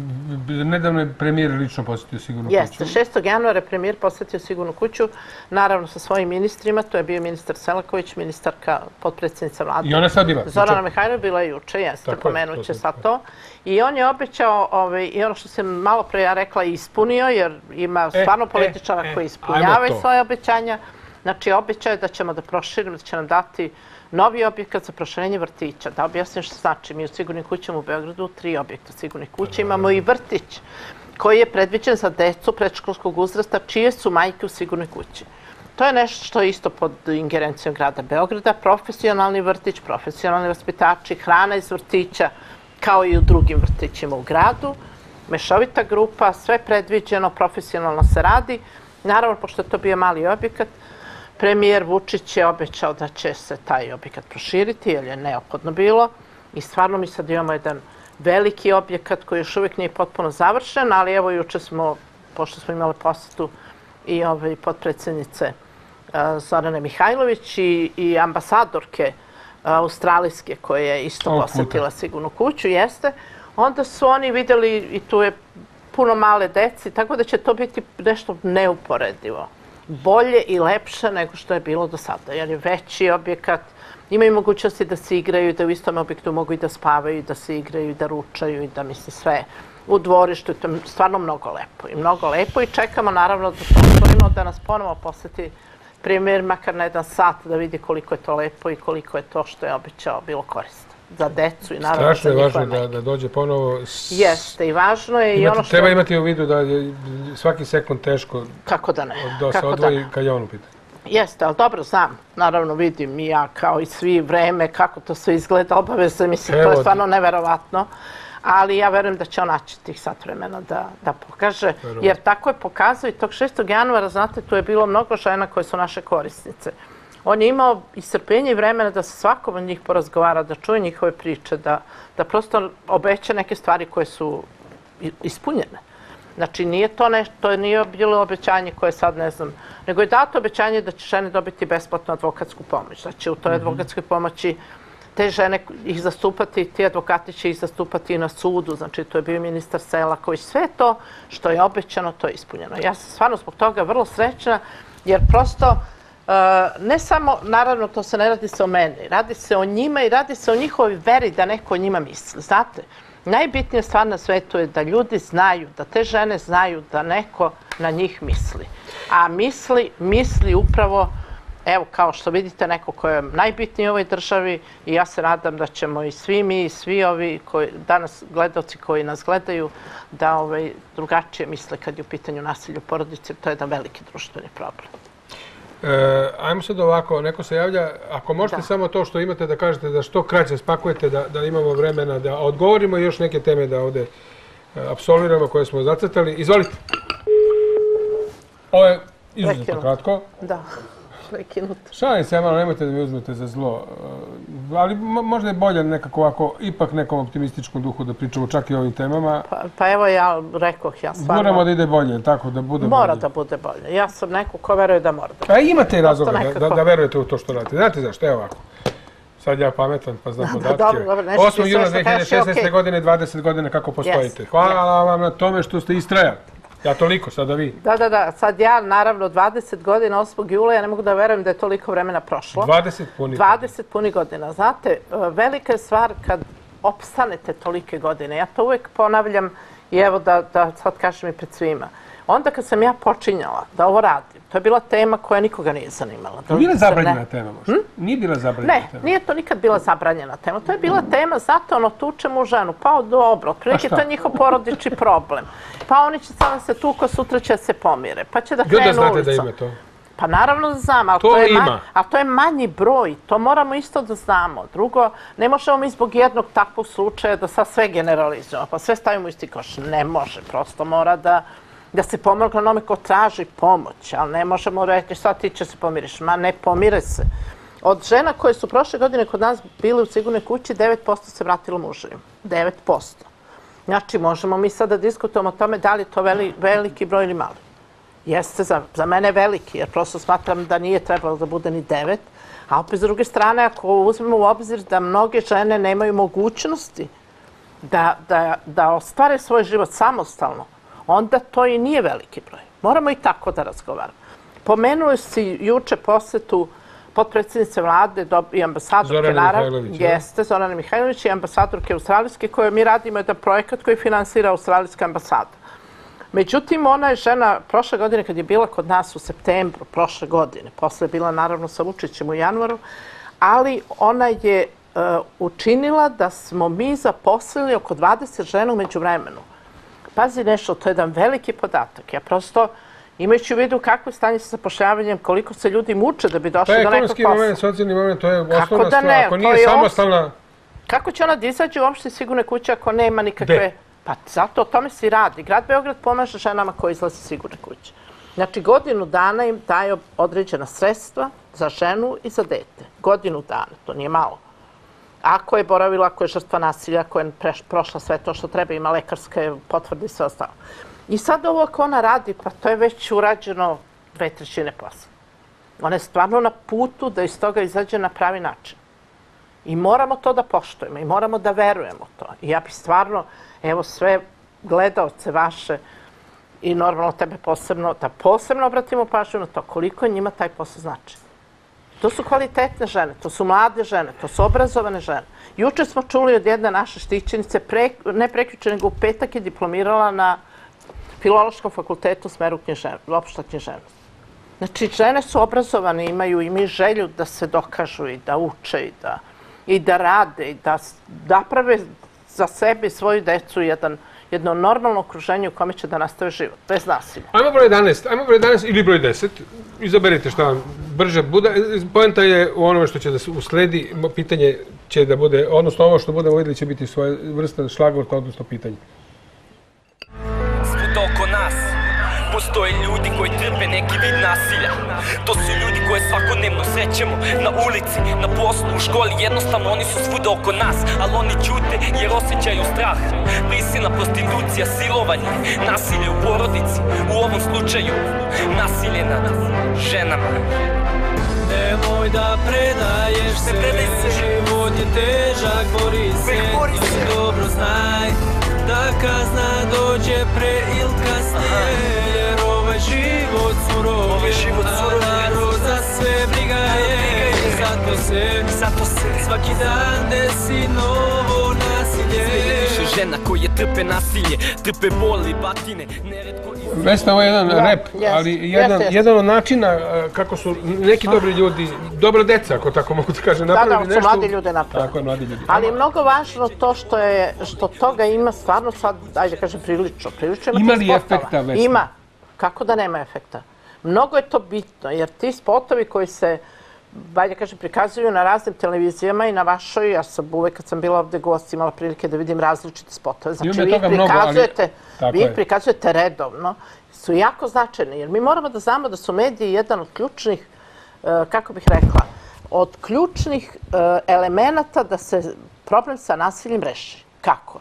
Speaker 1: Nedavno je premijer lično posjetio sigurnu
Speaker 2: Jeste,
Speaker 1: kuću.
Speaker 2: 6. januara je premijer posjetio sigurnu kuću, naravno sa svojim ministrima, to je bio ministar Selaković, ministarka, potpredsjednica vlade.
Speaker 1: I ona je sad bila?
Speaker 2: Zorana
Speaker 1: juče?
Speaker 2: Mihajlova bila je juče, jeste,
Speaker 1: Tako
Speaker 2: pomenut će sad to. I on je obećao, ovaj, i ono što sam malo pre ja rekla, ispunio, jer ima
Speaker 1: E,
Speaker 2: stvarno
Speaker 1: e,
Speaker 2: političara
Speaker 1: e,
Speaker 2: koji
Speaker 1: ajmo
Speaker 2: ispunjavaju svoje obećanja. Znači, obećao je da ćemo da proširimo, da će nam dati novi objekat za proširenje vrtića. Da objasnim što znači. Mi u sigurnim kućama u Beogradu tri objekta sigurnih kuća. Imamo i vrtić koji je predviđen za decu predškolskog uzrasta čije su majke u sigurnoj kući. To je nešto što je isto pod ingerencijom grada Beograda. Profesionalni vrtić, profesionalni vaspitači, hrana iz vrtića, kao i u drugim vrtićima u gradu. Mešovita grupa, sve predviđeno, profesionalno se radi. Naravno, pošto je to bio mali objekat, premijer Vučić je obećao da će se taj objekat proširiti, jer je neophodno bilo. I stvarno mi sad imamo jedan veliki objekat koji još uvijek nije potpuno završen, ali evo juče smo, pošto smo imali posjetu i ove potpredsjednice e, Zorane Mihajlović i, i ambasadorke e, australijske koje je isto posjetila sigurnu kuću, jeste, onda su oni vidjeli i tu je puno male deci, tako da će to biti nešto neuporedivo. Bolje i lepše nego što je bilo do sada, jer je veći objekat, imaju mogućnosti da se igraju, da u istom objektu mogu i da spavaju, i da se igraju, i da ručaju, i da misli sve u dvorištu. To je stvarno mnogo lepo i mnogo lepo i čekamo naravno da to otvorimo, da nas ponovo posjeti primjer makar na jedan sat da vidi koliko je to lepo i koliko je to što je obećao bilo korisno za decu i naravno
Speaker 1: Strašno
Speaker 2: za
Speaker 1: je
Speaker 2: njihove
Speaker 1: važno da, dođe ponovo. s-
Speaker 2: Jeste i važno je i ono što...
Speaker 1: Treba imati u vidu da je svaki sekund teško
Speaker 2: Kako da ne?
Speaker 1: da se
Speaker 2: Kako
Speaker 1: odvoji kad je on u pitanju.
Speaker 2: Jeste, ali dobro znam. Naravno vidim i ja kao i svi vreme kako to sve izgleda obaveze. Mislim, to je stvarno neverovatno. Ali ja verujem da će on naći tih sat vremena da, da pokaže.
Speaker 1: Verovatno.
Speaker 2: Jer tako je pokazao i tog 6. januara, znate, tu je bilo mnogo žena koje su naše korisnice. On je imao iscrpenje i vremena da se svakom od njih porazgovara, da čuje njihove priče, da, da prosto obeća neke stvari koje su i- ispunjene. Znači, nije to nešto, to nije bilo obećanje koje sad ne znam, nego je dato obećanje da će žene dobiti besplatnu advokatsku pomoć. Znači, u toj advokatskoj pomoći te žene ih zastupati, ti advokati će ih zastupati i na sudu, znači to je bio ministar Sela koji sve to što je obećano, to je ispunjeno. Ja sam stvarno zbog toga vrlo srećna, jer prosto Eh, ne samo, naravno to se ne radi se o meni, radi se o njima i radi se o njihovoj veri da neko o njima misli. Znate, najbitnija stvar na svetu je da ljudi znaju, da te žene znaju da neko na njih misli. A misli, misli upravo Evo, kao što vidite, neko ko je najbitniji u ovoj državi i ja se nadam da ćemo i svi mi i svi ovi koji, danas gledalci koji nas gledaju da ovaj, drugačije misle kad je u pitanju nasilja u porodici, to je jedan veliki društveni problem.
Speaker 1: E, ajmo sad ovako, neko se javlja, ako možete
Speaker 2: Da.
Speaker 1: samo to što imate da kažete da što kraće spakujete, da, da imamo vremena da odgovorimo i još neke teme da ovde e, apsolviramo koje smo zacrtali. Izvolite. Ovo je izuzetno kratko.
Speaker 2: Da, prekinut.
Speaker 1: Šalim se, ja malo nemojte da mi uzmete za zlo. E, Ali mo- možda je bolje nekako ovako, ipak nekom optimističkom duhu da pričamo čak i o ovim temama.
Speaker 2: Pa, pa evo ja rekoh, ja stvarno...
Speaker 1: Moramo da ide bolje, tako da bude
Speaker 2: Mora
Speaker 1: bolje.
Speaker 2: da bude bolje. Ja sam neko ko veruje da mora da
Speaker 1: A imate i razloga da,
Speaker 2: nekako.
Speaker 1: da, da verujete u to što radite. Znate zašto? Evo ovako. Sad ja pametan, pa znam podatke.
Speaker 2: dobro, dobro, nešto ti
Speaker 1: 8. juna
Speaker 2: sve što kažeš je
Speaker 1: 2016.
Speaker 2: okej.
Speaker 1: godine, 20 godina kako postojite.
Speaker 2: Yes,
Speaker 1: Hvala vam na tome što ste istrajali. Ja toliko, sada vi.
Speaker 2: Da, da, da. Sad ja, naravno, 20 godina, 8. jula, ja ne mogu da verujem da je toliko vremena prošlo.
Speaker 1: 20 puni.
Speaker 2: 20 puni godina. Znate, e, velika je stvar kad opstanete tolike godine. Ja to uvek ponavljam i evo da, da sad kažem i pred svima. Onda kad sam ja počinjala da ovo radim, to je bila tema koja nikoga nije zanimala. Da
Speaker 1: Je bila zabranjena
Speaker 2: ne-
Speaker 1: tema možda? Nije bila zabranjena
Speaker 2: Ne,
Speaker 1: tema.
Speaker 2: nije to nikad bila zabranjena tema. To je bila tema, zato ono, tuče mu ženu. Pa dobro, otprilike to je njihov porodični problem. Pa oni će sada se tuko, sutra će se pomire. Pa će da
Speaker 1: Gdje da
Speaker 2: krenu
Speaker 1: znate da
Speaker 2: ulicom.
Speaker 1: ima to?
Speaker 2: Pa naravno da znam, ali
Speaker 1: To
Speaker 2: to, je, manj, ali to je manji broj. To moramo isto da znamo. Drugo, ne možemo mi zbog jednog takvog slučaja da sad sve generalizujemo, pa sve stavimo u isti koš. Ne može, prosto mora da, da se pomogne onome ko traži pomoć, ali ne možemo reći sad ti će se pomiriš. Ma ne pomire se. Od žena koje su prošle godine kod nas bile u sigurnoj kući, 9% se vratilo muževima. 9%. Znači, možemo mi sada da diskutujemo o tome da li je to veli, veliki broj ili mali. Jeste za, za mene veliki, jer prosto smatram da nije trebalo da bude ni 9. A opet s druge strane, ako uzmemo u obzir da mnoge žene nemaju mogućnosti da, da, da ostvare svoj život samostalno, onda to i nije veliki broj. Moramo i tako da razgovaramo. Pomenuo si juče posetu potpredsjednice vlade i ambasadorke, jeste, Zorana Mihajlović i ambasadorke Australijske, koje mi radimo jedan projekat koji finansira Australijska ambasada. Međutim, ona je žena prošle godine kad je bila kod nas u septembru prošle godine, posle je bila naravno sa Vučićem u januaru, ali ona je uh, učinila da smo mi zaposlili oko 20 žena umeđu vremenu. Pazi nešto, to je jedan veliki podatak. Ja prosto, imajući u vidu kakvo je stanje sa zapošljavanjem, koliko se ljudi muče da bi došli do nekog posla.
Speaker 1: To je ekonomski moment, socijalni moment, to je
Speaker 2: Kako
Speaker 1: osnovna
Speaker 2: da
Speaker 1: stvar.
Speaker 2: ne,
Speaker 1: Ako nije
Speaker 2: je
Speaker 1: samostalna...
Speaker 2: Kako će ona da izađe u opšte sigurne kuće ako nema nikakve... Pa zato o tome se i radi. Grad Beograd pomaže ženama koje izlaze iz sigurne kuće. Znači, godinu dana im daje određena sredstva za ženu i za dete. Godinu dana, to nije malo. Ako je boravila, ako je žrtva nasilja, ako je preš, prošla sve to što treba, ima lekarske potvrde i sve ostalo. I sad ovo ako ona radi, pa to je već urađeno dve trećine posla. Ona je stvarno na putu da iz toga izađe na pravi način. I moramo to da poštujemo i moramo da verujemo to. I ja bih stvarno, evo sve gledalce vaše i normalno tebe posebno, da posebno obratimo pažnju na to koliko njima taj posao znači. To su kvalitetne žene, to su mlade žene, to su obrazovane žene. Juče smo čuli od jedne naše štićenice, pre, ne preključe, nego u petak je diplomirala na Filološkom fakultetu smeru knjižen, opšta književnost. Znači, žene su obrazovane, imaju i mi želju da se dokažu i da uče i da, i da rade i da naprave za sebe i svoju decu jedan, jedno normalno okruženje u kome će da nastave život, bez nasilja.
Speaker 1: Ajmo broj 11, ajmo broj 11 ili broj 10. Izaberite šta vam brže bude. Poenta je u onome što će da se usledi. Pitanje će da bude, odnosno ovo što budemo vidjeli će biti svoje vrsta šlagvorta, odnosno pitanje.
Speaker 11: Neki vid nasilja. To su ljudi koje svakodnevno srećemo na ulici, na poslu, u školi. Jednostavno oni su svuda oko nas, ali oni ćute jer osjećaju strah. Prisilna prostitucija, silovanje, nasilje u porodici. U ovom slučaju nasilje nad ženama.
Speaker 12: Nemoj da predaješ se,
Speaker 11: predaj se.
Speaker 12: život je težak, bori se,
Speaker 11: bori se.
Speaker 12: dobro znaj. Da kazna dođe pre ili kasnije, jer život surov a
Speaker 11: je.
Speaker 12: narod za sve briga je. Zato se,
Speaker 11: Zato se
Speaker 12: svaki dan desi novo nasilje.
Speaker 11: sve žena koje trpe nasilje, trpe boli, batine, neretko i...
Speaker 1: Vesna, ovo je jedan
Speaker 2: Da,
Speaker 1: rep,
Speaker 2: jeste,
Speaker 1: ali jedan,
Speaker 2: jeste, jeste.
Speaker 1: jedan od načina a, kako su neki dobri ljudi, dobra deca, ako tako mogu da kažem,
Speaker 2: Da, da,
Speaker 1: napravili
Speaker 2: su
Speaker 1: nešto...
Speaker 2: mladi ljudi napravili.
Speaker 1: Tako je, mladi ljudi.
Speaker 2: Ali je mnogo važno to što je što toga ima stvarno sad, ajde da kažem prilično, prilično
Speaker 1: Ima
Speaker 2: tih
Speaker 1: li efekta, Vesna?
Speaker 2: Ima. Kako da nema efekta? Mnogo je to bitno, jer ti spotovi koji se Bajde kažem, prikazuju na raznim televizijama i na vašoj, ja sam uvek kad sam bila ovde gost imala prilike da vidim različite spotove. Znači, vi ih
Speaker 1: mnogo, ali-
Speaker 2: prikazujete, vi prikazujete redovno, su jako značajni, jer mi moramo da znamo da su mediji jedan od ključnih, e, kako bih rekla, od ključnih e, elemenata da se problem sa nasiljem reši. Kako?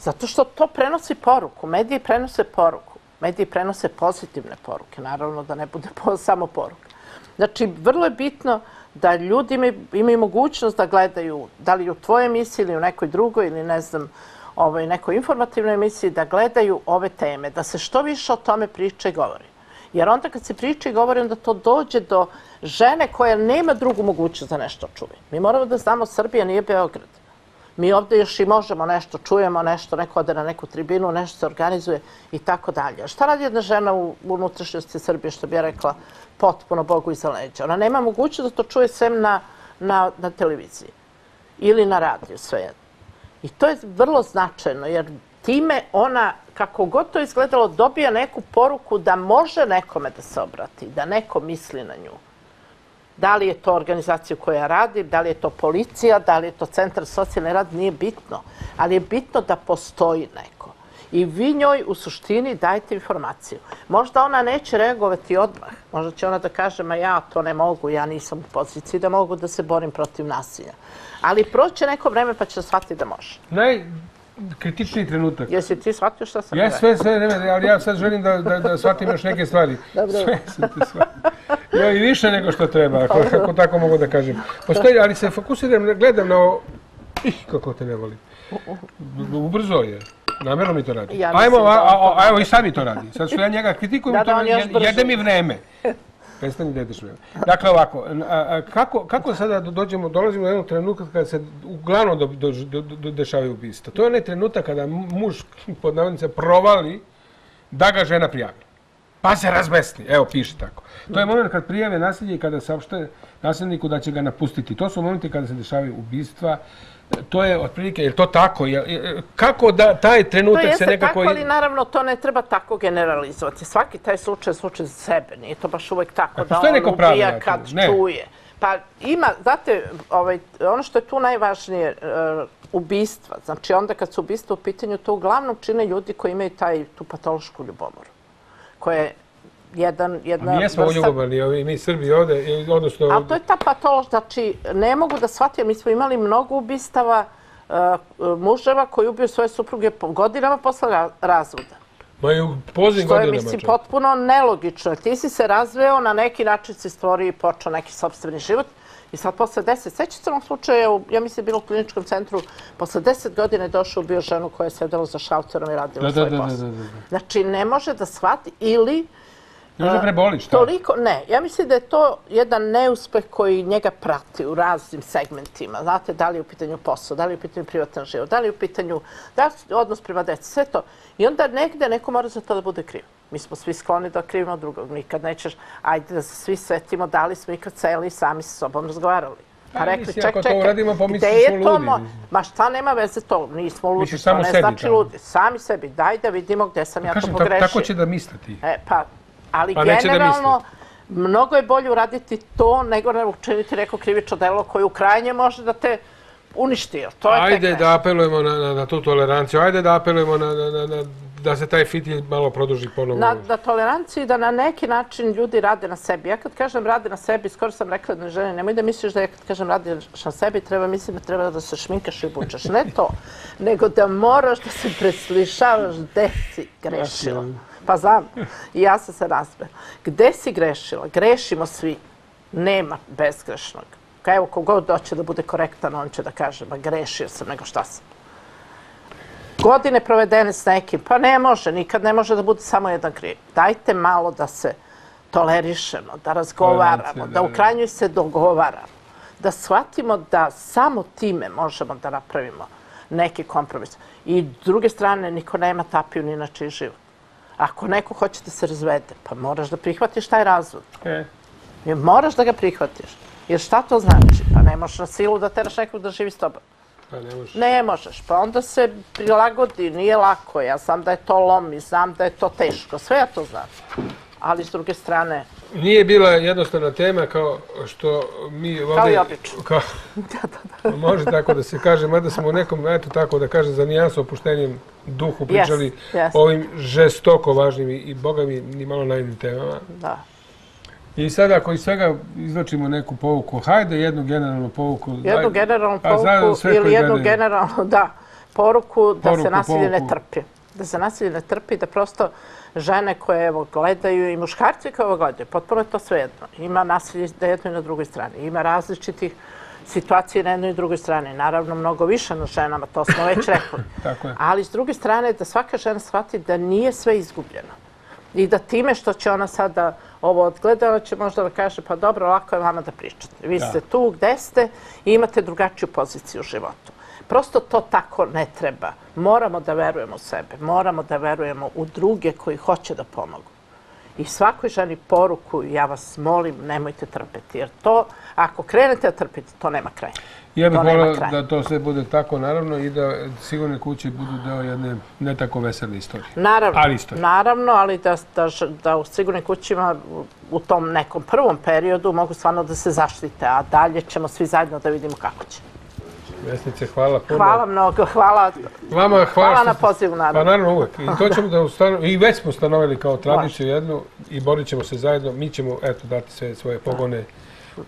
Speaker 2: Zato što to prenosi poruku, mediji prenose poruku, mediji prenose pozitivne poruke, naravno da ne bude po- samo poruka. Znači, vrlo je bitno da ljudi imaju, imaju mogućnost da gledaju, da li u tvojoj emisiji ili u nekoj drugoj ili ne znam, ovaj, nekoj informativnoj emisiji, da gledaju ove teme, da se što više o tome priča i govori. Jer onda kad se priča i govori, onda to dođe do žene koja nema drugu mogućnost da nešto čuje. Mi moramo da znamo, Srbija nije Beograd. Mi ovdje još i možemo nešto, čujemo nešto, neko ode na neku tribinu, nešto se organizuje i tako dalje. Šta radi jedna žena u unutrašnjosti Srbije, što bi ja rekla, potpuno Bogu iza leđa? Ona nema mogućnost da to čuje sem na, na, na televiziji ili na radiju, svejedno. I to je vrlo značajno, jer time ona, kako god to izgledalo, dobija neku poruku da može nekome da se obrati, da neko misli na nju. Da li je to organizacija koja radi, da li je to policija, da li je to centar socijalne rad, nije bitno. Ali je bitno da postoji neko. I vi njoj u suštini dajte informaciju. Možda ona neće reagovati odmah. Možda će ona da kaže, ma ja to ne mogu, ja nisam u poziciji da mogu da se borim protiv nasilja. Ali proće neko vreme pa će da da može.
Speaker 1: Najkritičniji trenutak.
Speaker 2: Jesi ti shvatio šta sam
Speaker 1: Ja
Speaker 2: rekla?
Speaker 1: sve, sve, ne, ali ja sad želim da, da, da shvatim još neke stvari.
Speaker 2: Dobro.
Speaker 1: Sve sam te shvatio. Ja i više nego što treba, ako, ako tako mogu da kažem. Postoji, ali se fokusiram, gledam na ovo, Kako te ne volim. Ubrzo je. Namjerno mi to radi.
Speaker 2: Ja
Speaker 1: Ajmo, a,
Speaker 2: to
Speaker 1: a, a, evo i sad mi to radi. Sad što ja njega kritikujem,
Speaker 2: Da,
Speaker 1: to
Speaker 2: da, brže.
Speaker 1: jede mi vreme. Prestani da jedeš vreme. Dakle, ovako, kako, kako sada dođemo, dolazimo do jednog trenutka kada se uglavnom do, do, do, do, dešavaju ubistva. To je onaj trenutak kada muž, pod navodnice, provali da ga žena prijavi. Pa se razbesni. Evo, piše tako. To je moment kad prijave nasilje i kada saopšte nasilniku da će ga napustiti. To su momenti kada se dešavaju ubistva. To je otprilike, je li to tako? Kako da taj
Speaker 2: To
Speaker 1: trenutak se
Speaker 2: jeste
Speaker 1: nekako...
Speaker 2: tako, ali naravno to ne treba tako generalizovati. Svaki taj slučaj je slučaj za sebe. Nije to baš uvek tako
Speaker 1: A
Speaker 2: da on
Speaker 1: neko
Speaker 2: ubija
Speaker 1: to?
Speaker 2: kad
Speaker 1: Ne.
Speaker 2: čuje. Pa ima, znate, ovaj, ono što je tu najvažnije, e, ubistva. Znači onda kad su ubistva u pitanju, to uglavnom čine ljudi koji imaju taj, tu patološku ljubomoru. Koja je jedan, jedna
Speaker 1: Mi jesmo
Speaker 2: vrsta-
Speaker 1: ovi, mi Srbi ovde, odnosno...
Speaker 2: Ali to je ta patološka, znači ne mogu da shvatim, mi smo imali mnogo ubistava uh, muževa koji ubiju svoje supruge godinama posle ra- razvoda.
Speaker 1: Ma i u poznim
Speaker 2: Što je,
Speaker 1: godinama.
Speaker 2: mislim,
Speaker 1: čak.
Speaker 2: potpuno nelogično. Ti si se razveo, na neki način si stvorio i počeo neki sobstveni život. I sad posle deset, sećate se onog slučaja, u- ja mislim, bilo u kliničkom centru, posle deset godina je došao, ubio ženu koja je sedela za šalterom i radila
Speaker 1: Da,
Speaker 2: svoj
Speaker 1: da,
Speaker 2: posao.
Speaker 1: da.
Speaker 2: Znači, ne može da shvati ili
Speaker 1: Može
Speaker 2: a,
Speaker 1: preboli, šta?
Speaker 2: Toliko, ne. Ja mislim da je to jedan neuspeh koji njega prati u raznim segmentima. Znate, da li je u pitanju posao, da li je u pitanju privatan život, da li je u pitanju da odnos prema deci, sve to. I onda negde neko mora za to da bude kriv. Mi smo svi skloni da krivimo drugog. Nikad nećeš, ajde da se svi setimo da li smo ikad celi i sami sa sobom razgovarali. Pa
Speaker 1: Pa,
Speaker 2: rekli, ček, čekaj,
Speaker 1: uradimo, pomislit
Speaker 2: gde je to
Speaker 1: ludi,
Speaker 2: mo-
Speaker 1: mislim.
Speaker 2: Ma šta nema veze to, nismo ludi,
Speaker 1: Misliš
Speaker 2: to ne
Speaker 1: sebi
Speaker 2: znači
Speaker 1: kao?
Speaker 2: ludi. Sami sebi, daj da vidimo gde sam ja
Speaker 1: Kažem,
Speaker 2: to pogrešio.
Speaker 1: tako će da misle ti.
Speaker 2: E, pa, ali
Speaker 1: Pa
Speaker 2: generalno, mnogo je bolje uraditi to nego ne učiniti neko krivično delo koje u krajnje može da te uništi. To je
Speaker 1: Ajde da apelujemo na, na, na tu toleranciju, ajde da apelujemo na, na, na, da se taj fitilj malo produži ponovo.
Speaker 2: Na, na toleranciji da na neki način ljudi rade na sebi. Ja kad kažem rade na sebi, skoro sam rekla da žene, nemoj da misliš da ja kad kažem radiš na sebi, treba mislim da treba da se šminkaš i obučeš. Ne to, nego da moraš da se preslišavaš gde si grešila. Pa znam, i ja sam se razbela. Gde si grešila? Grešimo svi. Nema bezgrešnog. Evo, kogod doće da bude korektan, on će da kaže, ba grešio sam nego šta sam. Godine provedene s nekim, pa ne može, nikad ne može da bude samo jedan kriv. Dajte malo da se tolerišemo, da razgovaramo, da u
Speaker 1: da.
Speaker 2: krajnjoj se dogovaramo, da shvatimo da samo time možemo da napravimo neki kompromis. I s druge strane, niko nema tapiju ni na čiji život. Ako neko hoće da se razvede, pa moraš da prihvatiš taj razvod.
Speaker 1: E,
Speaker 2: moraš da ga prihvatiš. Jer šta to znači? Pa ne možeš na silu da teraš nekog da živi s tobom.
Speaker 1: pa ne možeš.
Speaker 2: Ne možeš, pa onda se prilagodi, nije lako. Ja znam da je to lom i znam da je to teško, sve ja to znam. Ali s druge strane,
Speaker 1: Nije bila jednostavna tema kao što mi ovdje...
Speaker 2: Kao i obično.
Speaker 1: Kao, može tako da se kaže, mada smo u nekom, eto tako da kažem, za nijansu opuštenjem duhu pričali
Speaker 2: yes.
Speaker 1: o ovim žestoko važnim i, boga mi ni malo naivnim temama.
Speaker 2: da.
Speaker 1: I sada ako iz svega izvlačimo neku povuku, hajde jednu generalnu povuku.
Speaker 2: Jednu generalnu
Speaker 1: sve
Speaker 2: ili jednu
Speaker 1: gledaju.
Speaker 2: generalnu, da, poruku da se nasilje ne trpi. Da se nasilje ne trpi, da prosto žene koje evo gledaju i muškarci koje ovo gledaju, potpuno je to svejedno. Ima nasilje na jednoj i na drugoj strani. Ima različitih situacija na jednoj i drugoj strani. Naravno, mnogo više na ženama, to smo već rekli. Ali s druge strane, da svaka žena shvati da nije sve izgubljeno. I da time što će ona sada ovo odgleda, ona će možda da kaže, pa dobro, lako je vama da pričate. Vi
Speaker 1: Da.
Speaker 2: ste tu gde ste i imate drugačiju poziciju u životu. Prosto to tako ne treba. Moramo da verujemo u sebe, moramo da verujemo u druge koji hoće da pomogu. I svakoj ženi poruku, ja vas molim, nemojte trpeti. Jer to, ako krenete da trpite, to nema kraja.
Speaker 1: Ja bih
Speaker 2: kraja.
Speaker 1: da to sve bude tako, naravno, i da sigurne kuće budu deo jedne ne tako vesele istorije.
Speaker 2: Naravno,
Speaker 1: Ali
Speaker 2: naravno, da, da, ž- da u sigurnim kućima u- u tom nekom prvom periodu mogu stvarno da se zaštite, a dalje ćemo svi zajedno da vidimo kako će.
Speaker 1: Vesnice, hvala puno.
Speaker 2: Hvala mnogo, hvala.
Speaker 1: Vama hvala.
Speaker 2: Hvala na pozivu, nadam.
Speaker 1: Pa naravno uvek. I to ćemo da ustanovi, i već smo ustanovili kao tradiciju jednu i borit ćemo se zajedno. Mi ćemo, eto, dati sve svoje pogone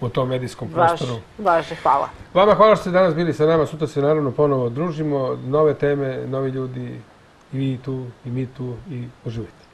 Speaker 1: u tom medijskom prostoru.
Speaker 2: Važe, hvala.
Speaker 1: Vama hvala što ste danas bili sa nama. Sutra se naravno ponovo družimo. Nove teme, novi ljudi. I vi tu, i mi tu. I uživajte.